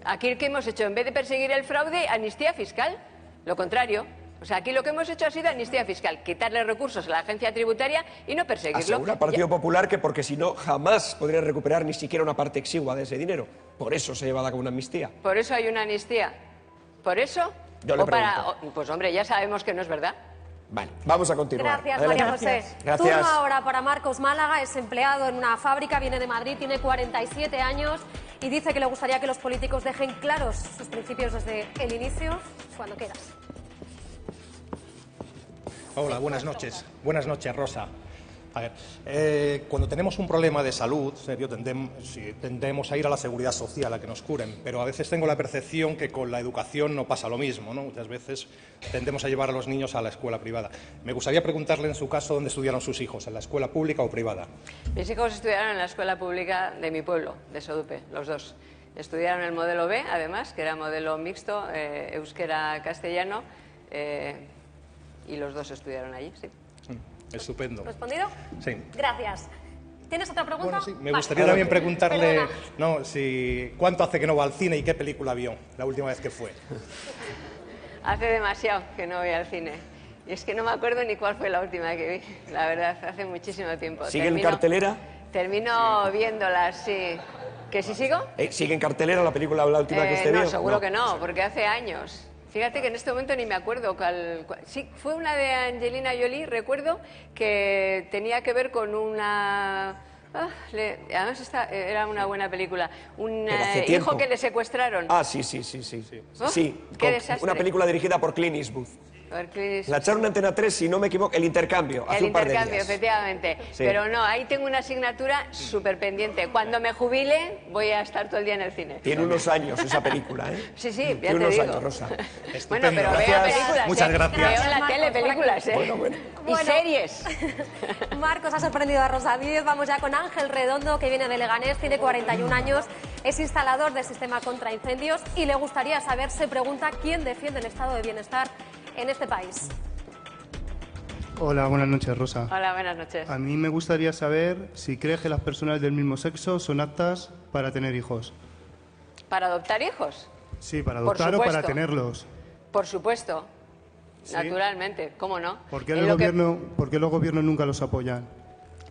Aquí que hemos hecho, en vez de perseguir el fraude, amnistía fiscal. Lo contrario. O sea, aquí lo que hemos hecho ha sido amnistía fiscal, quitarle recursos a la agencia tributaria y no perseguirlo. Asegura Partido Popular que porque si no jamás podría recuperar ni siquiera una parte exigua de ese dinero. Por eso se lleva a cabo una amnistía. Por eso hay una amnistía. ¿Por eso? Yo le O para- Pues hombre, ya sabemos que no es verdad. Vale, vamos a continuar. Gracias, Adelante. María José. Gracias. Turno ahora para Marcos Málaga, es empleado en una fábrica, viene de Madrid, tiene 47 años y dice que le gustaría que los políticos dejen claros sus principios desde el inicio, cuando quieras. Hola, buenas noches. Buenas noches, Rosa. A ver, eh, cuando tenemos un problema de salud serio, tendem- sí, tendemos a ir a la seguridad social, a que nos curen, pero a veces tengo la percepción que con la educación no pasa lo mismo, ¿no? Muchas veces tendemos a llevar a los niños a la escuela privada. Me gustaría preguntarle en su caso dónde estudiaron sus hijos, en la escuela pública o privada. Mis hijos estudiaron en la escuela pública de mi pueblo, de Sodupe, los dos. Estudiaron el modelo B, además, que era modelo mixto, eh, euskera-castellano, eh, y los dos estudiaron allí, sí. Estupendo. ¿Respondido? Sí. Gracias. ¿Tienes otra pregunta? Me Vale. gustaría también preguntarle Perdona. no, si, cuánto hace que no va al cine y qué película vio la última vez que fue. Hace demasiado que no voy al cine. Y es que no me acuerdo ni cuál fue la última que vi, la verdad, hace muchísimo tiempo. ¿Sigue en Termino- cartelera? Termino viéndola, sí. ¿Que si sigo? Eh, ¿Sigue en cartelera la película la última que Eh, usted no, vio? seguro que no, porque hace años. Fíjate que en este momento ni me acuerdo cuál, cuál- Sí, fue una de Angelina Jolie, recuerdo, que tenía que ver con una... ah, le- además esta era una buena película. Un eh, hijo que le secuestraron. Ah, sí, sí, sí, sí. Sí, Oh, sí qué con- desastre. una película dirigida por Clint Eastwood. La echaron en Antena 3, si no me equivoco, el intercambio, hace El un par de intercambio, días. efectivamente. Sí. Pero no, ahí tengo una asignatura súper pendiente. Cuando me jubile, voy a estar todo el día en el cine. Tiene unos años esa película, ¿eh? Sí, sí, ya Tiene te unos digo. años, Rosa. Bueno, pero veo Gracias. películas. Muchas ¿eh? gracias. Veo en la Marcos, tele películas, ¿eh? Bueno, bueno. Y Bueno. series. Marcos ha sorprendido a Rosa Díez. Vamos ya con Ángel Redondo, que viene de Leganés, tiene 41 años, es instalador del sistema contra incendios y le gustaría saber, se pregunta, quién defiende el estado de bienestar en este país. Hola, buenas noches, Rosa. Hola, buenas noches. A mí me gustaría saber si crees que las personas del mismo sexo son aptas para tener hijos. ¿Para adoptar hijos? Sí, para adoptar o para tenerlos. Por supuesto. Sí. Naturalmente, ¿cómo no? ¿Por qué, En el lo que- gobierno, ¿Por qué los gobiernos nunca los apoyan?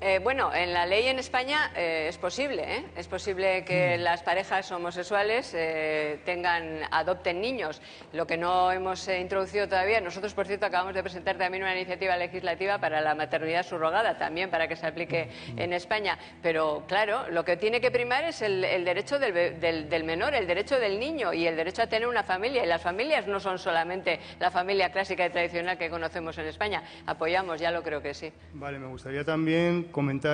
Eh, bueno, en la ley en España eh, es posible, ¿eh? Es posible que las parejas homosexuales eh, tengan, adopten niños. Lo que no hemos eh, introducido todavía, nosotros, por cierto, acabamos de presentar también una iniciativa legislativa para la maternidad subrogada, también para que se aplique en España. Pero, claro, lo que tiene que primar es el, el derecho del- del menor, el derecho del niño y el derecho a tener una familia. Y las familias no son solamente la familia clásica y tradicional que conocemos en España. Apoyamos, ya lo creo que sí. Vale, me gustaría también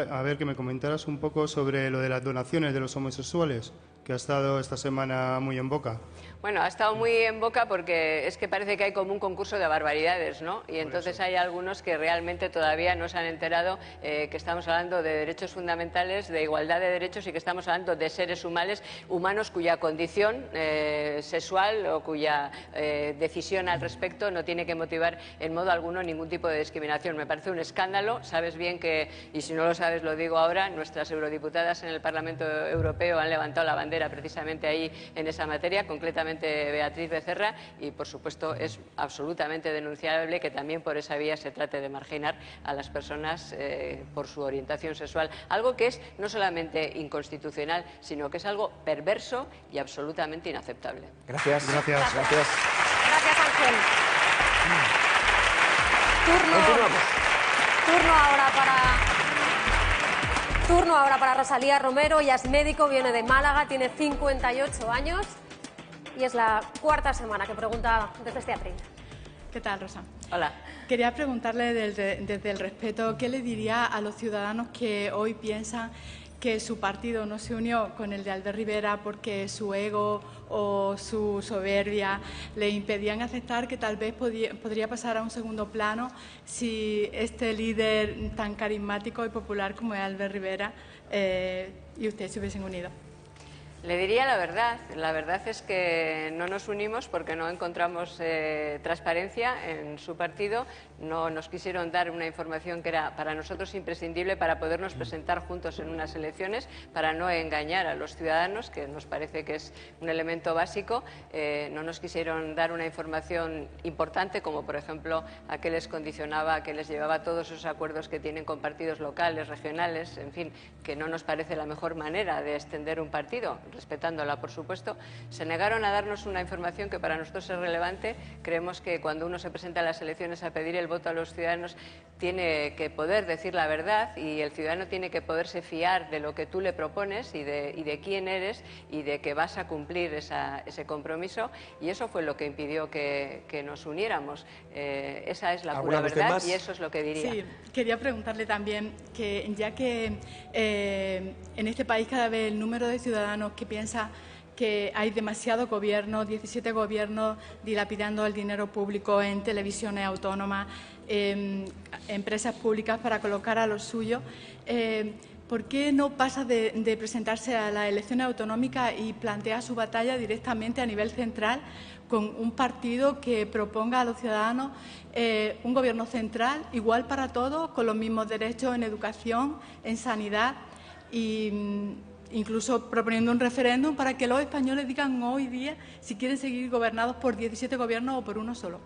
a ver que me comentaras un poco sobre lo de las donaciones de los homosexuales, que ha estado esta semana muy en boca. Bueno, ha estado muy en boca porque es que parece que hay como un concurso de barbaridades, ¿no? Y entonces hay algunos que realmente todavía no se han enterado eh, que estamos hablando de derechos fundamentales, de igualdad de derechos y que estamos hablando de seres humanos, humanos cuya condición eh, sexual o cuya eh, decisión al respecto no tiene que motivar en modo alguno ningún tipo de discriminación. Me parece un escándalo. Sabes bien que, y si no lo sabes lo digo ahora, nuestras eurodiputadas en el Parlamento Europeo han levantado la bandera precisamente ahí en esa materia, concretamente Beatriz Becerra, y por supuesto es absolutamente denunciable que también por esa vía se trate de marginar a las personas eh, por su orientación sexual, algo que es no solamente inconstitucional, sino que es algo perverso y absolutamente inaceptable. Gracias. Gracias. Gracias. Gracias, Ángel. Turno, turno ahora para... Turno ahora para Rosalía Romero, ella es médico, viene de Málaga, tiene 58 años y es la cuarta semana que pregunta desde este atril. ¿Qué tal, Rosa? Hola. Quería preguntarle desde, desde el respeto, ¿qué le diría a los ciudadanos que hoy piensan que su partido no se unió con el de Albert Rivera porque su ego o su soberbia le impedían aceptar que tal vez podía- podría pasar a un segundo plano si este líder tan carismático y popular como es Albert Rivera eh, y usted se hubiesen unido? Le diría la verdad. La verdad es que no nos unimos porque no encontramos eh, transparencia en su partido. No nos quisieron dar una información que era para nosotros imprescindible para podernos presentar juntos en unas elecciones, para no engañar a los ciudadanos, que nos parece que es un elemento básico. Eh, no nos quisieron dar una información importante, como por ejemplo a qué les condicionaba, a qué les llevaba todos esos acuerdos que tienen con partidos locales, regionales, en fin, que no nos parece la mejor manera de extender un partido respetándola, por supuesto, se negaron a darnos una información que para nosotros es relevante. Creemos que cuando uno se presenta a las elecciones a pedir el voto a los ciudadanos, tiene que poder decir la verdad y el ciudadano tiene que poderse fiar de lo que tú le propones y de, y de quién eres y de que vas a cumplir ese compromiso. Y eso fue lo que impidió que, nos uniéramos. Eh, esa es la pura verdad y eso es lo que diría. Sí, quería preguntarle también que ya que eh, en este país cada vez el número de ciudadanos que piensa que hay demasiado gobierno, 17 gobiernos dilapidando el dinero público en televisiones autónomas, en empresas públicas para colocar a los suyos. Eh, ¿Por qué no pasa de, presentarse a la elección autonómica y plantea su batalla directamente a nivel central con un partido que proponga a los ciudadanos eh, un gobierno central igual para todos, con los mismos derechos en educación, en sanidad y incluso proponiendo un referéndum para que los españoles digan hoy día si quieren seguir gobernados por 17 gobiernos o por uno solo.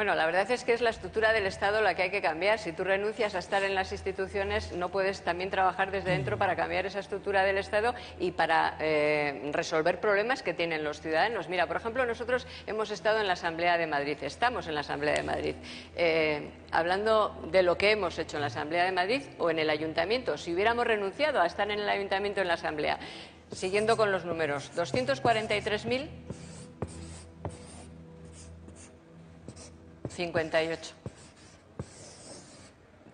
Bueno, la verdad es que es la estructura del Estado la que hay que cambiar. Si tú renuncias a estar en las instituciones, no puedes también trabajar desde dentro para cambiar esa estructura del Estado y para eh, resolver problemas que tienen los ciudadanos. Mira, por ejemplo, nosotros hemos estado en la Asamblea de Madrid, estamos en la Asamblea de Madrid, eh, hablando de lo que hemos hecho en la Asamblea de Madrid o en el Ayuntamiento. Si hubiéramos renunciado a estar en el Ayuntamiento en la Asamblea, siguiendo con los números, 243.000 58.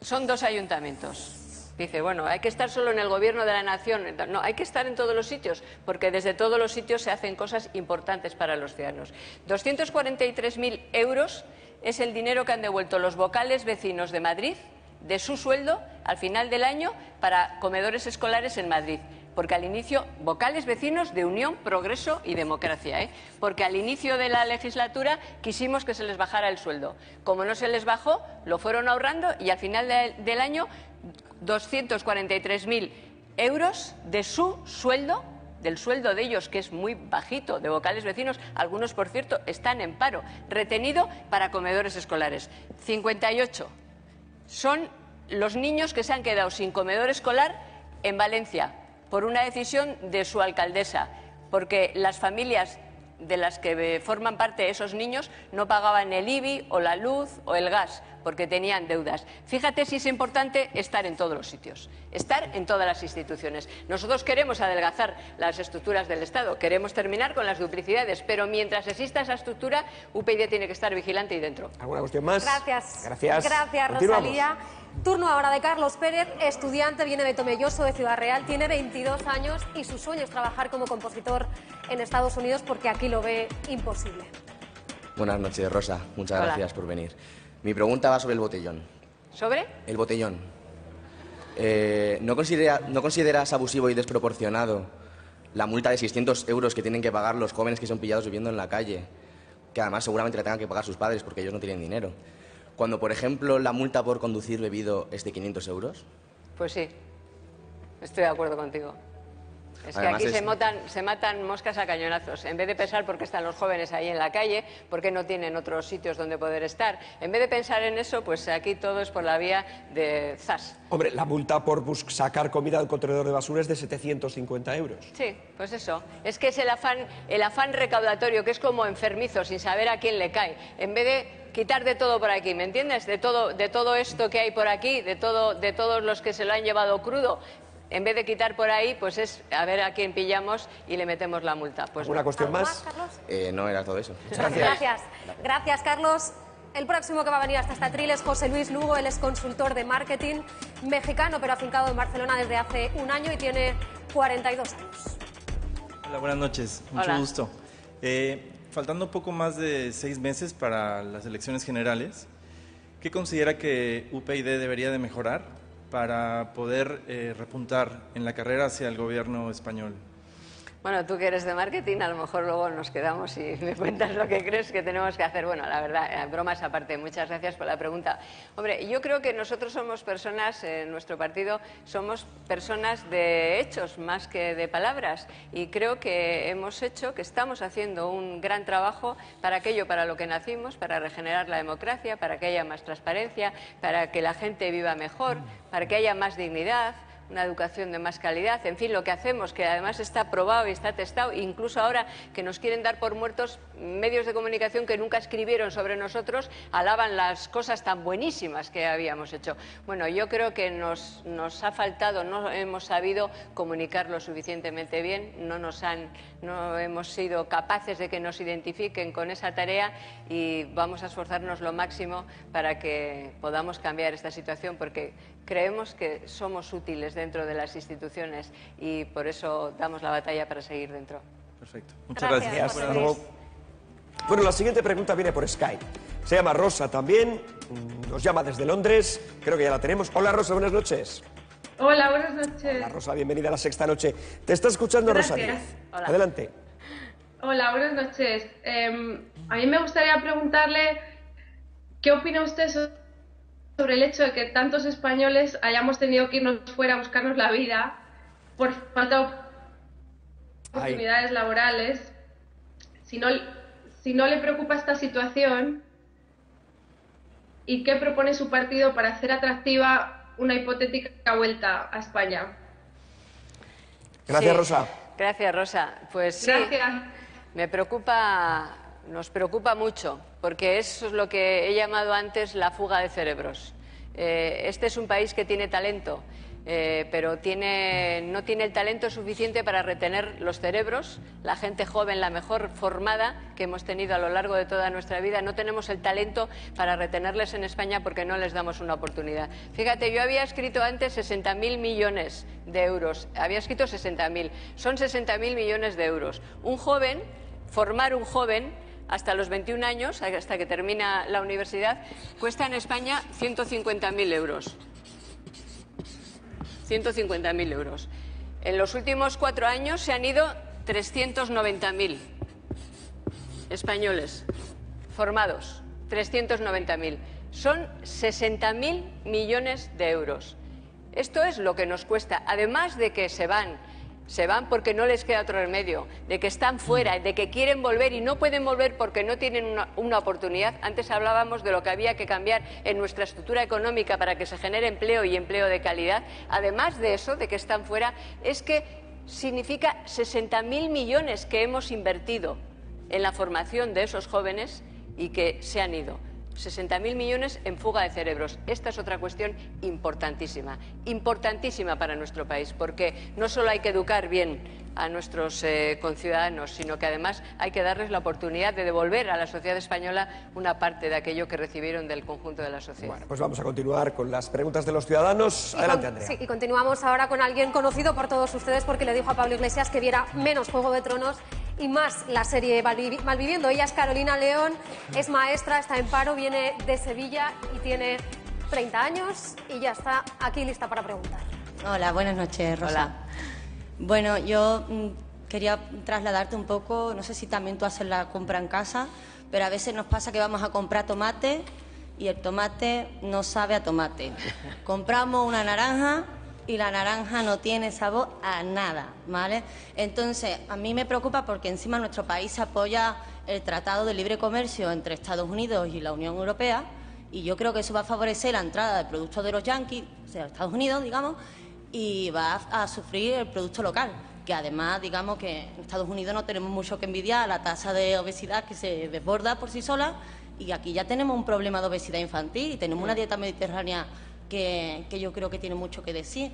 Son dos ayuntamientos. Dice, bueno, hay que estar solo en el gobierno de la nación. No, hay que estar en todos los sitios, porque desde todos los sitios se hacen cosas importantes para los ciudadanos. 243.000 euros es el dinero que han devuelto los vocales vecinos de Madrid de su sueldo al final del año para comedores escolares en Madrid porque al inicio, vocales vecinos de Unión, Progreso y Democracia, ¿eh? porque al inicio de la legislatura quisimos que se les bajara el sueldo. Como no se les bajó, lo fueron ahorrando y al final del año 243.000 euros de su sueldo del sueldo de ellos, que es muy bajito, de vocales vecinos, algunos, por cierto, están en paro, retenido para comedores escolares. 58 son los niños que se han quedado sin comedor escolar en Valencia, por una decisión de su alcaldesa, porque las familias de las que forman parte esos niños no pagaban el IBI o la luz o el gas porque tenían deudas. Fíjate si es importante estar en todos los sitios, estar en todas las instituciones. Nosotros queremos adelgazar las estructuras del Estado, queremos terminar con las duplicidades, pero mientras exista esa estructura, UPyD tiene que estar vigilante y dentro. ¿Alguna cuestión más? Gracias. Gracias. Gracias, Rosalía. Turno ahora de Carlos Pérez, estudiante, viene de Tomelloso, de Ciudad Real, tiene 22 años y su sueño es trabajar como compositor en Estados Unidos porque aquí lo ve imposible. Buenas noches, Rosa. Muchas gracias por venir. Mi pregunta va sobre el botellón. ¿Sobre? El botellón. Eh, ¿no, ¿No consideras abusivo y desproporcionado la multa de 600 euros que tienen que pagar los jóvenes que son pillados viviendo en la calle? Que además seguramente la tengan que pagar sus padres porque ellos no tienen dinero. Cuando, por ejemplo, la multa por conducir bebido es de 500 euros. Pues sí, estoy de acuerdo contigo. Es que aquí se, se matan moscas a cañonazos. En vez de pensar por qué están los jóvenes ahí en la calle, por qué no tienen otros sitios donde poder estar, en vez de pensar en eso, pues aquí todo es por la vía de ZAS. Hombre, la multa por sacar comida del contenedor de basura es de 750 euros. Sí, pues eso. Es que es el afán, el afán recaudatorio, que es como enfermizo, sin saber a quién le cae. En vez de quitar de todo por aquí, ¿me entiendes? De todo, de todo esto que hay por aquí, de, todo, de todos los que se lo han llevado crudo, en vez de quitar por ahí, pues es a ver a quién pillamos y le metemos la multa. Pues ¿Una cuestión más? Eh, no era todo eso. Gracias. Gracias. Carlos. El próximo que va a venir hasta esta tril es José Luis Lugo, él es consultor de marketing mexicano, pero afincado en Barcelona desde hace un año y tiene 42 años. Hola, buenas noches, mucho gusto. Eh, faltando poco más de seis meses para las elecciones generales, ¿qué considera que UPyD debería de mejorar para poder eh, repuntar en la carrera hacia el gobierno español? Bueno, tú que eres de marketing, a lo mejor luego nos quedamos y me cuentas lo que crees que tenemos que hacer. Bueno, la verdad, eh, bromas aparte, muchas gracias por la pregunta. Hombre, yo creo que nosotros somos personas, en nuestro partido, somos personas de hechos más que de palabras y creo que hemos hecho, que estamos haciendo un gran trabajo para aquello para lo que nacimos, para regenerar la democracia, para que haya más transparencia, para que la gente viva mejor, para que haya más dignidad una educación de más calidad, en fin, lo que hacemos, que además está probado y está testado, incluso ahora que nos quieren dar por muertos medios de comunicación que nunca escribieron sobre nosotros, alaban las cosas tan buenísimas que habíamos hecho. Bueno, yo creo que nos, nos ha faltado, no hemos sabido comunicar lo suficientemente bien, no, nos han, no hemos sido capaces de que nos identifiquen con esa tarea y vamos a esforzarnos lo máximo para que podamos cambiar esta situación, porque creemos que somos útiles dentro de las instituciones y por eso damos la batalla para seguir dentro. Perfecto. Muchas gracias. Bueno, la siguiente pregunta viene por Skype. Se llama Rosa también, mm, nos llama desde Londres, creo que ya la tenemos. Hola Rosa, buenas noches. Hola, buenas noches. Hola Rosa, bienvenida a la sexta noche. Te está escuchando Rosa. Adelante. Hola, buenas noches. Em, a mí me gustaría preguntarle qué opina usted sobre sobre el hecho de que tantos españoles hayamos tenido que irnos fuera a buscarnos la vida por falta de oportunidades laborales. Si no, si no le preocupa esta situación, ¿y qué propone su partido para hacer atractiva una hipotética vuelta a España? Gracias, Rosa. Gracias, Rosa. Pues sí, me preocupa, nos preocupa mucho porque eso es lo que he llamado antes la fuga de cerebros. Eh, este es un país que tiene talento, eh, pero no tiene el talento suficiente para retener los cerebros, la gente joven, la mejor formada que hemos tenido a lo largo de toda nuestra vida. No tenemos el talento para retenerles en España porque no les damos una oportunidad. Fíjate, yo había escrito antes 60.000 millones de euros. Había escrito 60.000. Son 60.000 millones de euros. Un joven, formar un joven hasta los 21 años, hasta que termina la universidad, cuesta en España 150.000 euros. 150.000 euros. En los últimos cuatro años se han ido 390.000 españoles formados. 390.000. Son 60.000 millones de euros. Esto es lo que nos cuesta, además de que se van se van porque no les queda otro remedio, de que están fuera, de que quieren volver y no pueden volver porque no tienen una, oportunidad. Antes hablábamos de lo que había que cambiar en nuestra estructura económica para que se genere empleo y empleo de calidad. Además de eso, de que están fuera, es que significa 60.000 millones que hemos invertido en la formación de esos jóvenes y que se han ido. 60.000 millones en fuga de cerebros. Esta es otra cuestión importantísima, importantísima para nuestro país, porque no solo hay que educar bien a nuestros eh, conciudadanos, sino que además hay que darles la oportunidad de devolver a la sociedad española una parte de aquello que recibieron del conjunto de la sociedad. Bueno, pues vamos a continuar con las preguntas de los ciudadanos. Adelante, Andrea. Sí, y continuamos ahora con alguien conocido por todos ustedes porque le dijo a Pablo Iglesias que viera menos Juego de Tronos y más la serie Malviviendo. Ella es Carolina León, es maestra, está en paro, viene de Sevilla y tiene 30 años y ya está aquí lista para preguntar. Hola, buenas noches, Rosa. Bueno, yo mm, quería trasladarte un poco, no sé si también tú haces la compra en casa, pero a veces nos pasa que vamos a comprar tomate y el tomate no sabe a tomate. Compramos una naranja y la naranja no tiene sabor a nada, ¿vale? Entonces, a mí me preocupa porque encima nuestro país apoya el Tratado de Libre Comercio entre Estados Unidos y la Unión Europea y yo creo que eso va a favorecer la entrada de productos de los yanquis, o sea, Estados Unidos, digamos, y va a, sufrir el producto local que además, digamos que en Estados Unidos no tenemos mucho que envidiar la tasa de obesidad que se desborda por sí sola y aquí ya tenemos un problema de obesidad infantil y tenemos una dieta mediterránea que, yo creo que tiene mucho que decir.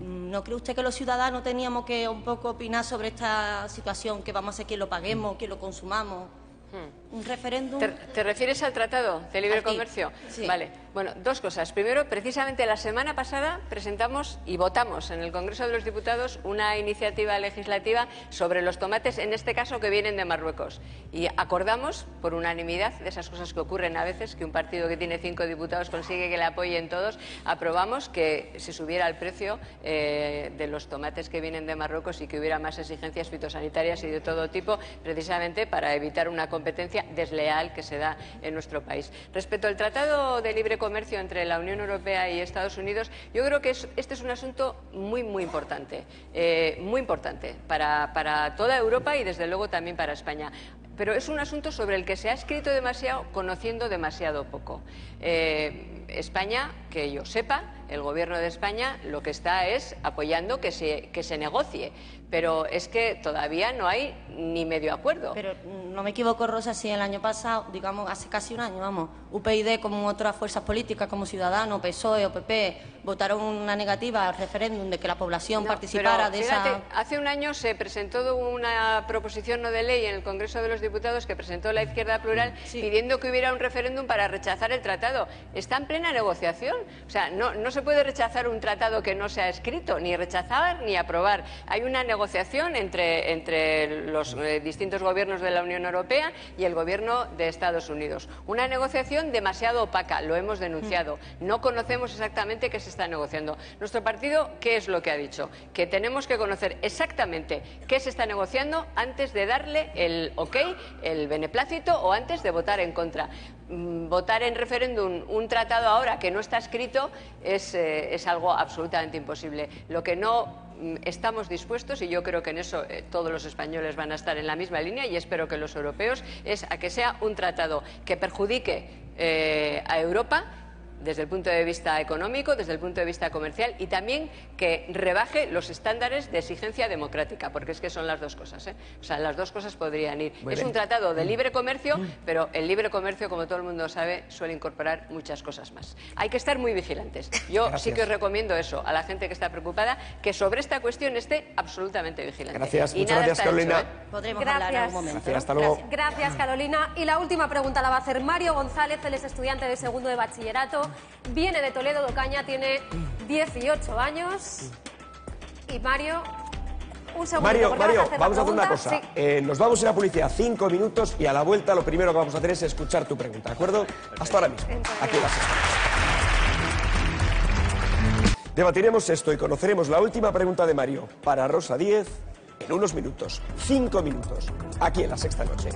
Mm, ¿No cree usted que los ciudadanos teníamos que un poco opinar sobre esta situación, que vamos a hacer que lo paguemos, que lo consumamos? Hmm. Un referéndum. ¿Te, refieres al Tratado de Libre Comercio? Sí. Vale. Bueno, dos cosas. Primero, precisamente la semana pasada presentamos y votamos en el Congreso de los Diputados una iniciativa legislativa sobre los tomates, en este caso que vienen de Marruecos. Y acordamos, por unanimidad, de esas cosas que ocurren a veces, que un partido que tiene cinco diputados consigue que le apoyen todos, aprobamos que se subiera el precio eh, de los tomates que vienen de Marruecos y que hubiera más exigencias fitosanitarias y de todo tipo, precisamente para evitar una competencia desleal que se da en nuestro país. Respecto al Tratado de Libre Comercio entre la Unión Europea y Estados Unidos, yo creo que este es un asunto muy, muy importante, eh, muy importante para, para toda Europa y, desde luego, también para España pero es un asunto sobre el que se ha escrito demasiado conociendo demasiado poco. Eh, España, que yo sepa, el Gobierno de España lo que está es apoyando que se, que se negocie pero es que todavía no hay ni medio acuerdo. Pero no me equivoco, Rosa, si el año pasado, digamos, hace casi un año, vamos, UPyD como otras fuerzas políticas como Ciudadanos, PSOE o PP votaron una negativa al referéndum de que la población participara de esa... Hace un año se presentó una proposición no de ley en el Congreso de los Diputados que presentó la Izquierda Plural pidiendo que hubiera un referéndum para rechazar el tratado. Está en plena negociación. O sea, no, no se puede rechazar un tratado que no se ha escrito, ni rechazar ni aprobar. Hay una negociación entre, entre los eh, distintos gobiernos de la Unión Europea y el gobierno de Estados Unidos. Una negociación demasiado opaca, lo hemos denunciado. Mm. No conocemos exactamente qué se está negociando. Nuestro partido, ¿qué es lo que ha dicho? Que tenemos que conocer exactamente qué se está negociando antes de darle el ok, el beneplácito o antes de votar en contra votar en referéndum un tratado ahora que no está escrito es, eh, es algo absolutamente imposible. Lo que no Mm, estamos dispuestos, y yo creo que en eso eh, todos los españoles van a estar en la misma línea, y espero que los europeos, es a que sea un tratado que perjudique eh, a Europa desde el punto de vista económico, desde el punto de vista comercial y también que rebaje los estándares de exigencia democrática, porque es que son las dos cosas. ¿eh? O sea, las dos cosas podrían ir. es un tratado de libre comercio, pero el libre comercio, como todo el mundo sabe, suele incorporar muchas cosas más. Hay que estar muy vigilantes. Yo sí que os recomiendo eso a la gente que está preocupada, que sobre esta cuestión esté absolutamente vigilante. Gracias, muchas gracias, Carolina. ¿eh? Podremos gracias. hablar en algún momento. Gracias, hasta luego. Gracias, Carolina. Y la última pregunta la va a hacer Mario González, él es estudiante de segundo de bachillerato Viene de Toledo de Ocaña, tiene 18 años. Y Mario, un segundo. Mario, Mario, vamos a hacer una cosa. Eh, nos vamos a la publicidad cinco minutos y a la vuelta lo primero que vamos a hacer es escuchar tu pregunta, ¿de acuerdo? Hasta ahora mismo. Aquí vas Debatiremos esto y conoceremos la última pregunta de Mario para Rosa 10 en unos minutos. Cinco minutos. Aquí en la sexta noche.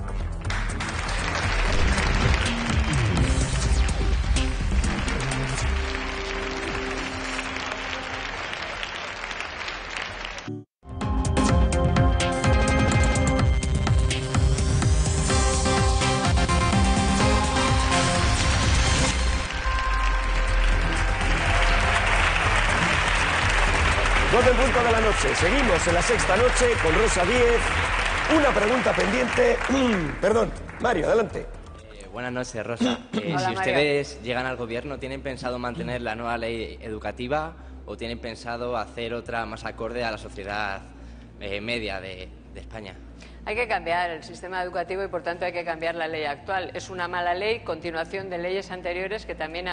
Seguimos en la sexta noche con Rosa 10. Una pregunta pendiente. Perdón, Mario, adelante. Eh, buenas noches, Rosa. Eh, si ustedes llegan al gobierno, ¿tienen pensado mantener la nueva ley educativa o tienen pensado hacer otra más acorde a la sociedad eh, media de España? Hay que cambiar el sistema educativo y, por tanto, hay que cambiar la ley actual. Es una mala ley, continuación de leyes anteriores que también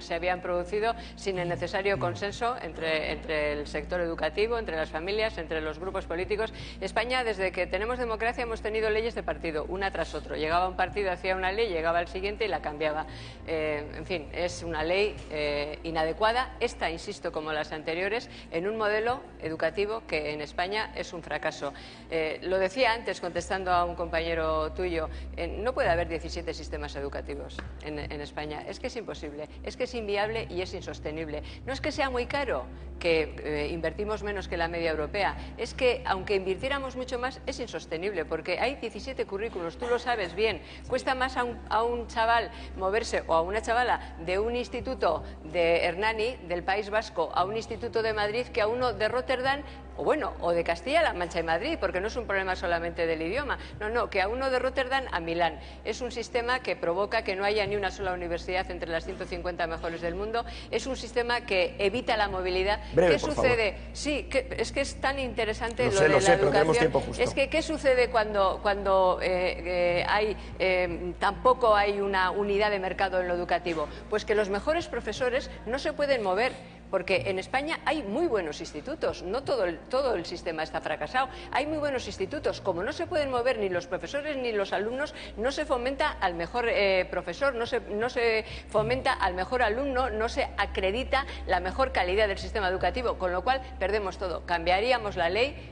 se habían producido sin el necesario consenso entre, entre el sector educativo, entre las familias, entre los grupos políticos. España, desde que tenemos democracia, hemos tenido leyes de partido, una tras otro. Llegaba un partido, hacía una ley, llegaba el siguiente y la cambiaba. Eh, en fin, es una ley eh, inadecuada. Esta, insisto, como las anteriores, en un modelo educativo que en España es un fracaso. Eh, lo decía antes contestando a un compañero tuyo, eh, no puede haber 17 sistemas educativos en, España. Es que es imposible, es que es inviable y es insostenible. No es que sea muy caro, que eh, invertimos menos que la media europea, es que aunque invirtiéramos mucho más, es insostenible, porque hay 17 currículos, tú lo sabes bien. Cuesta más a un, a un chaval moverse o a una chavala de un instituto de Hernani, del País Vasco, a un instituto de Madrid, que a uno de Rotterdam o bueno, o de Castilla-La Mancha y Madrid, porque no es un problema solamente del idioma. No, no, que a uno de Rotterdam a Milán. Es un sistema que provoca que no haya ni una sola universidad entre las 150 mejores del mundo. Es un sistema que evita la movilidad. Breve, ¿Qué sucede? Sí, que, es que es tan interesante Lo lo, sé, de lo la sé, pero tenemos educación. tiempo justo. Es que ¿qué sucede cuando, cuando eh, eh, hay eh, tampoco hay una unidad de mercado en lo educativo? Pues que los mejores profesores no se pueden mover. Porque en España hay muy buenos institutos, no todo el, todo el sistema está fracasado. Hay muy buenos institutos. Como no se pueden mover ni los profesores ni los alumnos, no se fomenta al mejor eh, profesor, no se, no se fomenta al mejor alumno, no se acredita la mejor calidad del sistema educativo, con lo cual perdemos todo. Cambiaríamos la ley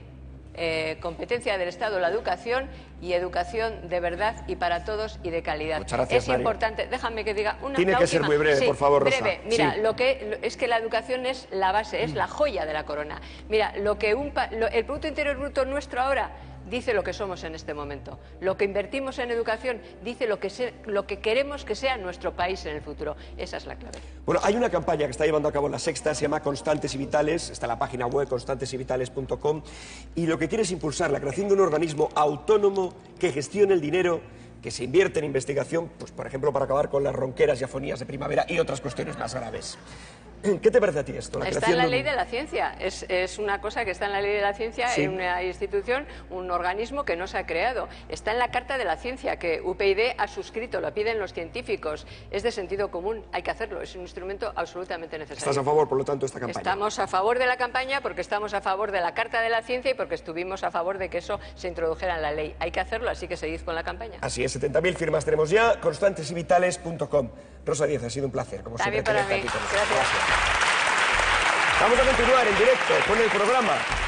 eh, competencia del Estado la educación y educación de verdad y para todos y de calidad. Muchas gracias, es importante, déjame que diga una Tiene que ser muy breve, Sí, por favor, Rosa. breve. Mira, Sí. lo que es que la educación es la base, es la joya de la corona. Mira, lo que un lo- el Producto Interior Bruto nuestro ahora dice lo que somos en este momento. Lo que invertimos en educación dice lo que, lo que queremos que sea nuestro país en el futuro. Esa es la clave. Bueno, hay una campaña que está llevando a cabo la Sexta, se llama Constantes y Vitales, está en la página web constantesyvitales.com y lo que quiere es impulsar la creación de un organismo autónomo que gestione el dinero que se invierte en investigación, pues por ejemplo para acabar con las ronqueras y afonías de primavera y otras cuestiones más graves. ¿Qué te parece a ti esto? Está en la ley de la ciencia. Es, es una cosa que está en la ley de la ciencia, Sí. en una institución, un organismo que no se ha creado. Está en la Carta de la Ciencia, que UPyD ha suscrito, lo piden los científicos. Es de sentido común, hay que hacerlo. Es un instrumento absolutamente necesario. Estás a favor, por lo tanto, de esta campaña. Estamos a favor de la campaña porque estamos a favor de la Carta de la Ciencia y porque estuvimos a favor de que eso se introdujera en la ley. Hay que hacerlo, así que seguid con la campaña. Así es, 70.000 firmas tenemos ya, constantesyvitales.com. Rosa Díez, ha sido un placer, como También siempre, para mí. nosotros. Gracias. Vamos a continuar en directo con el programa.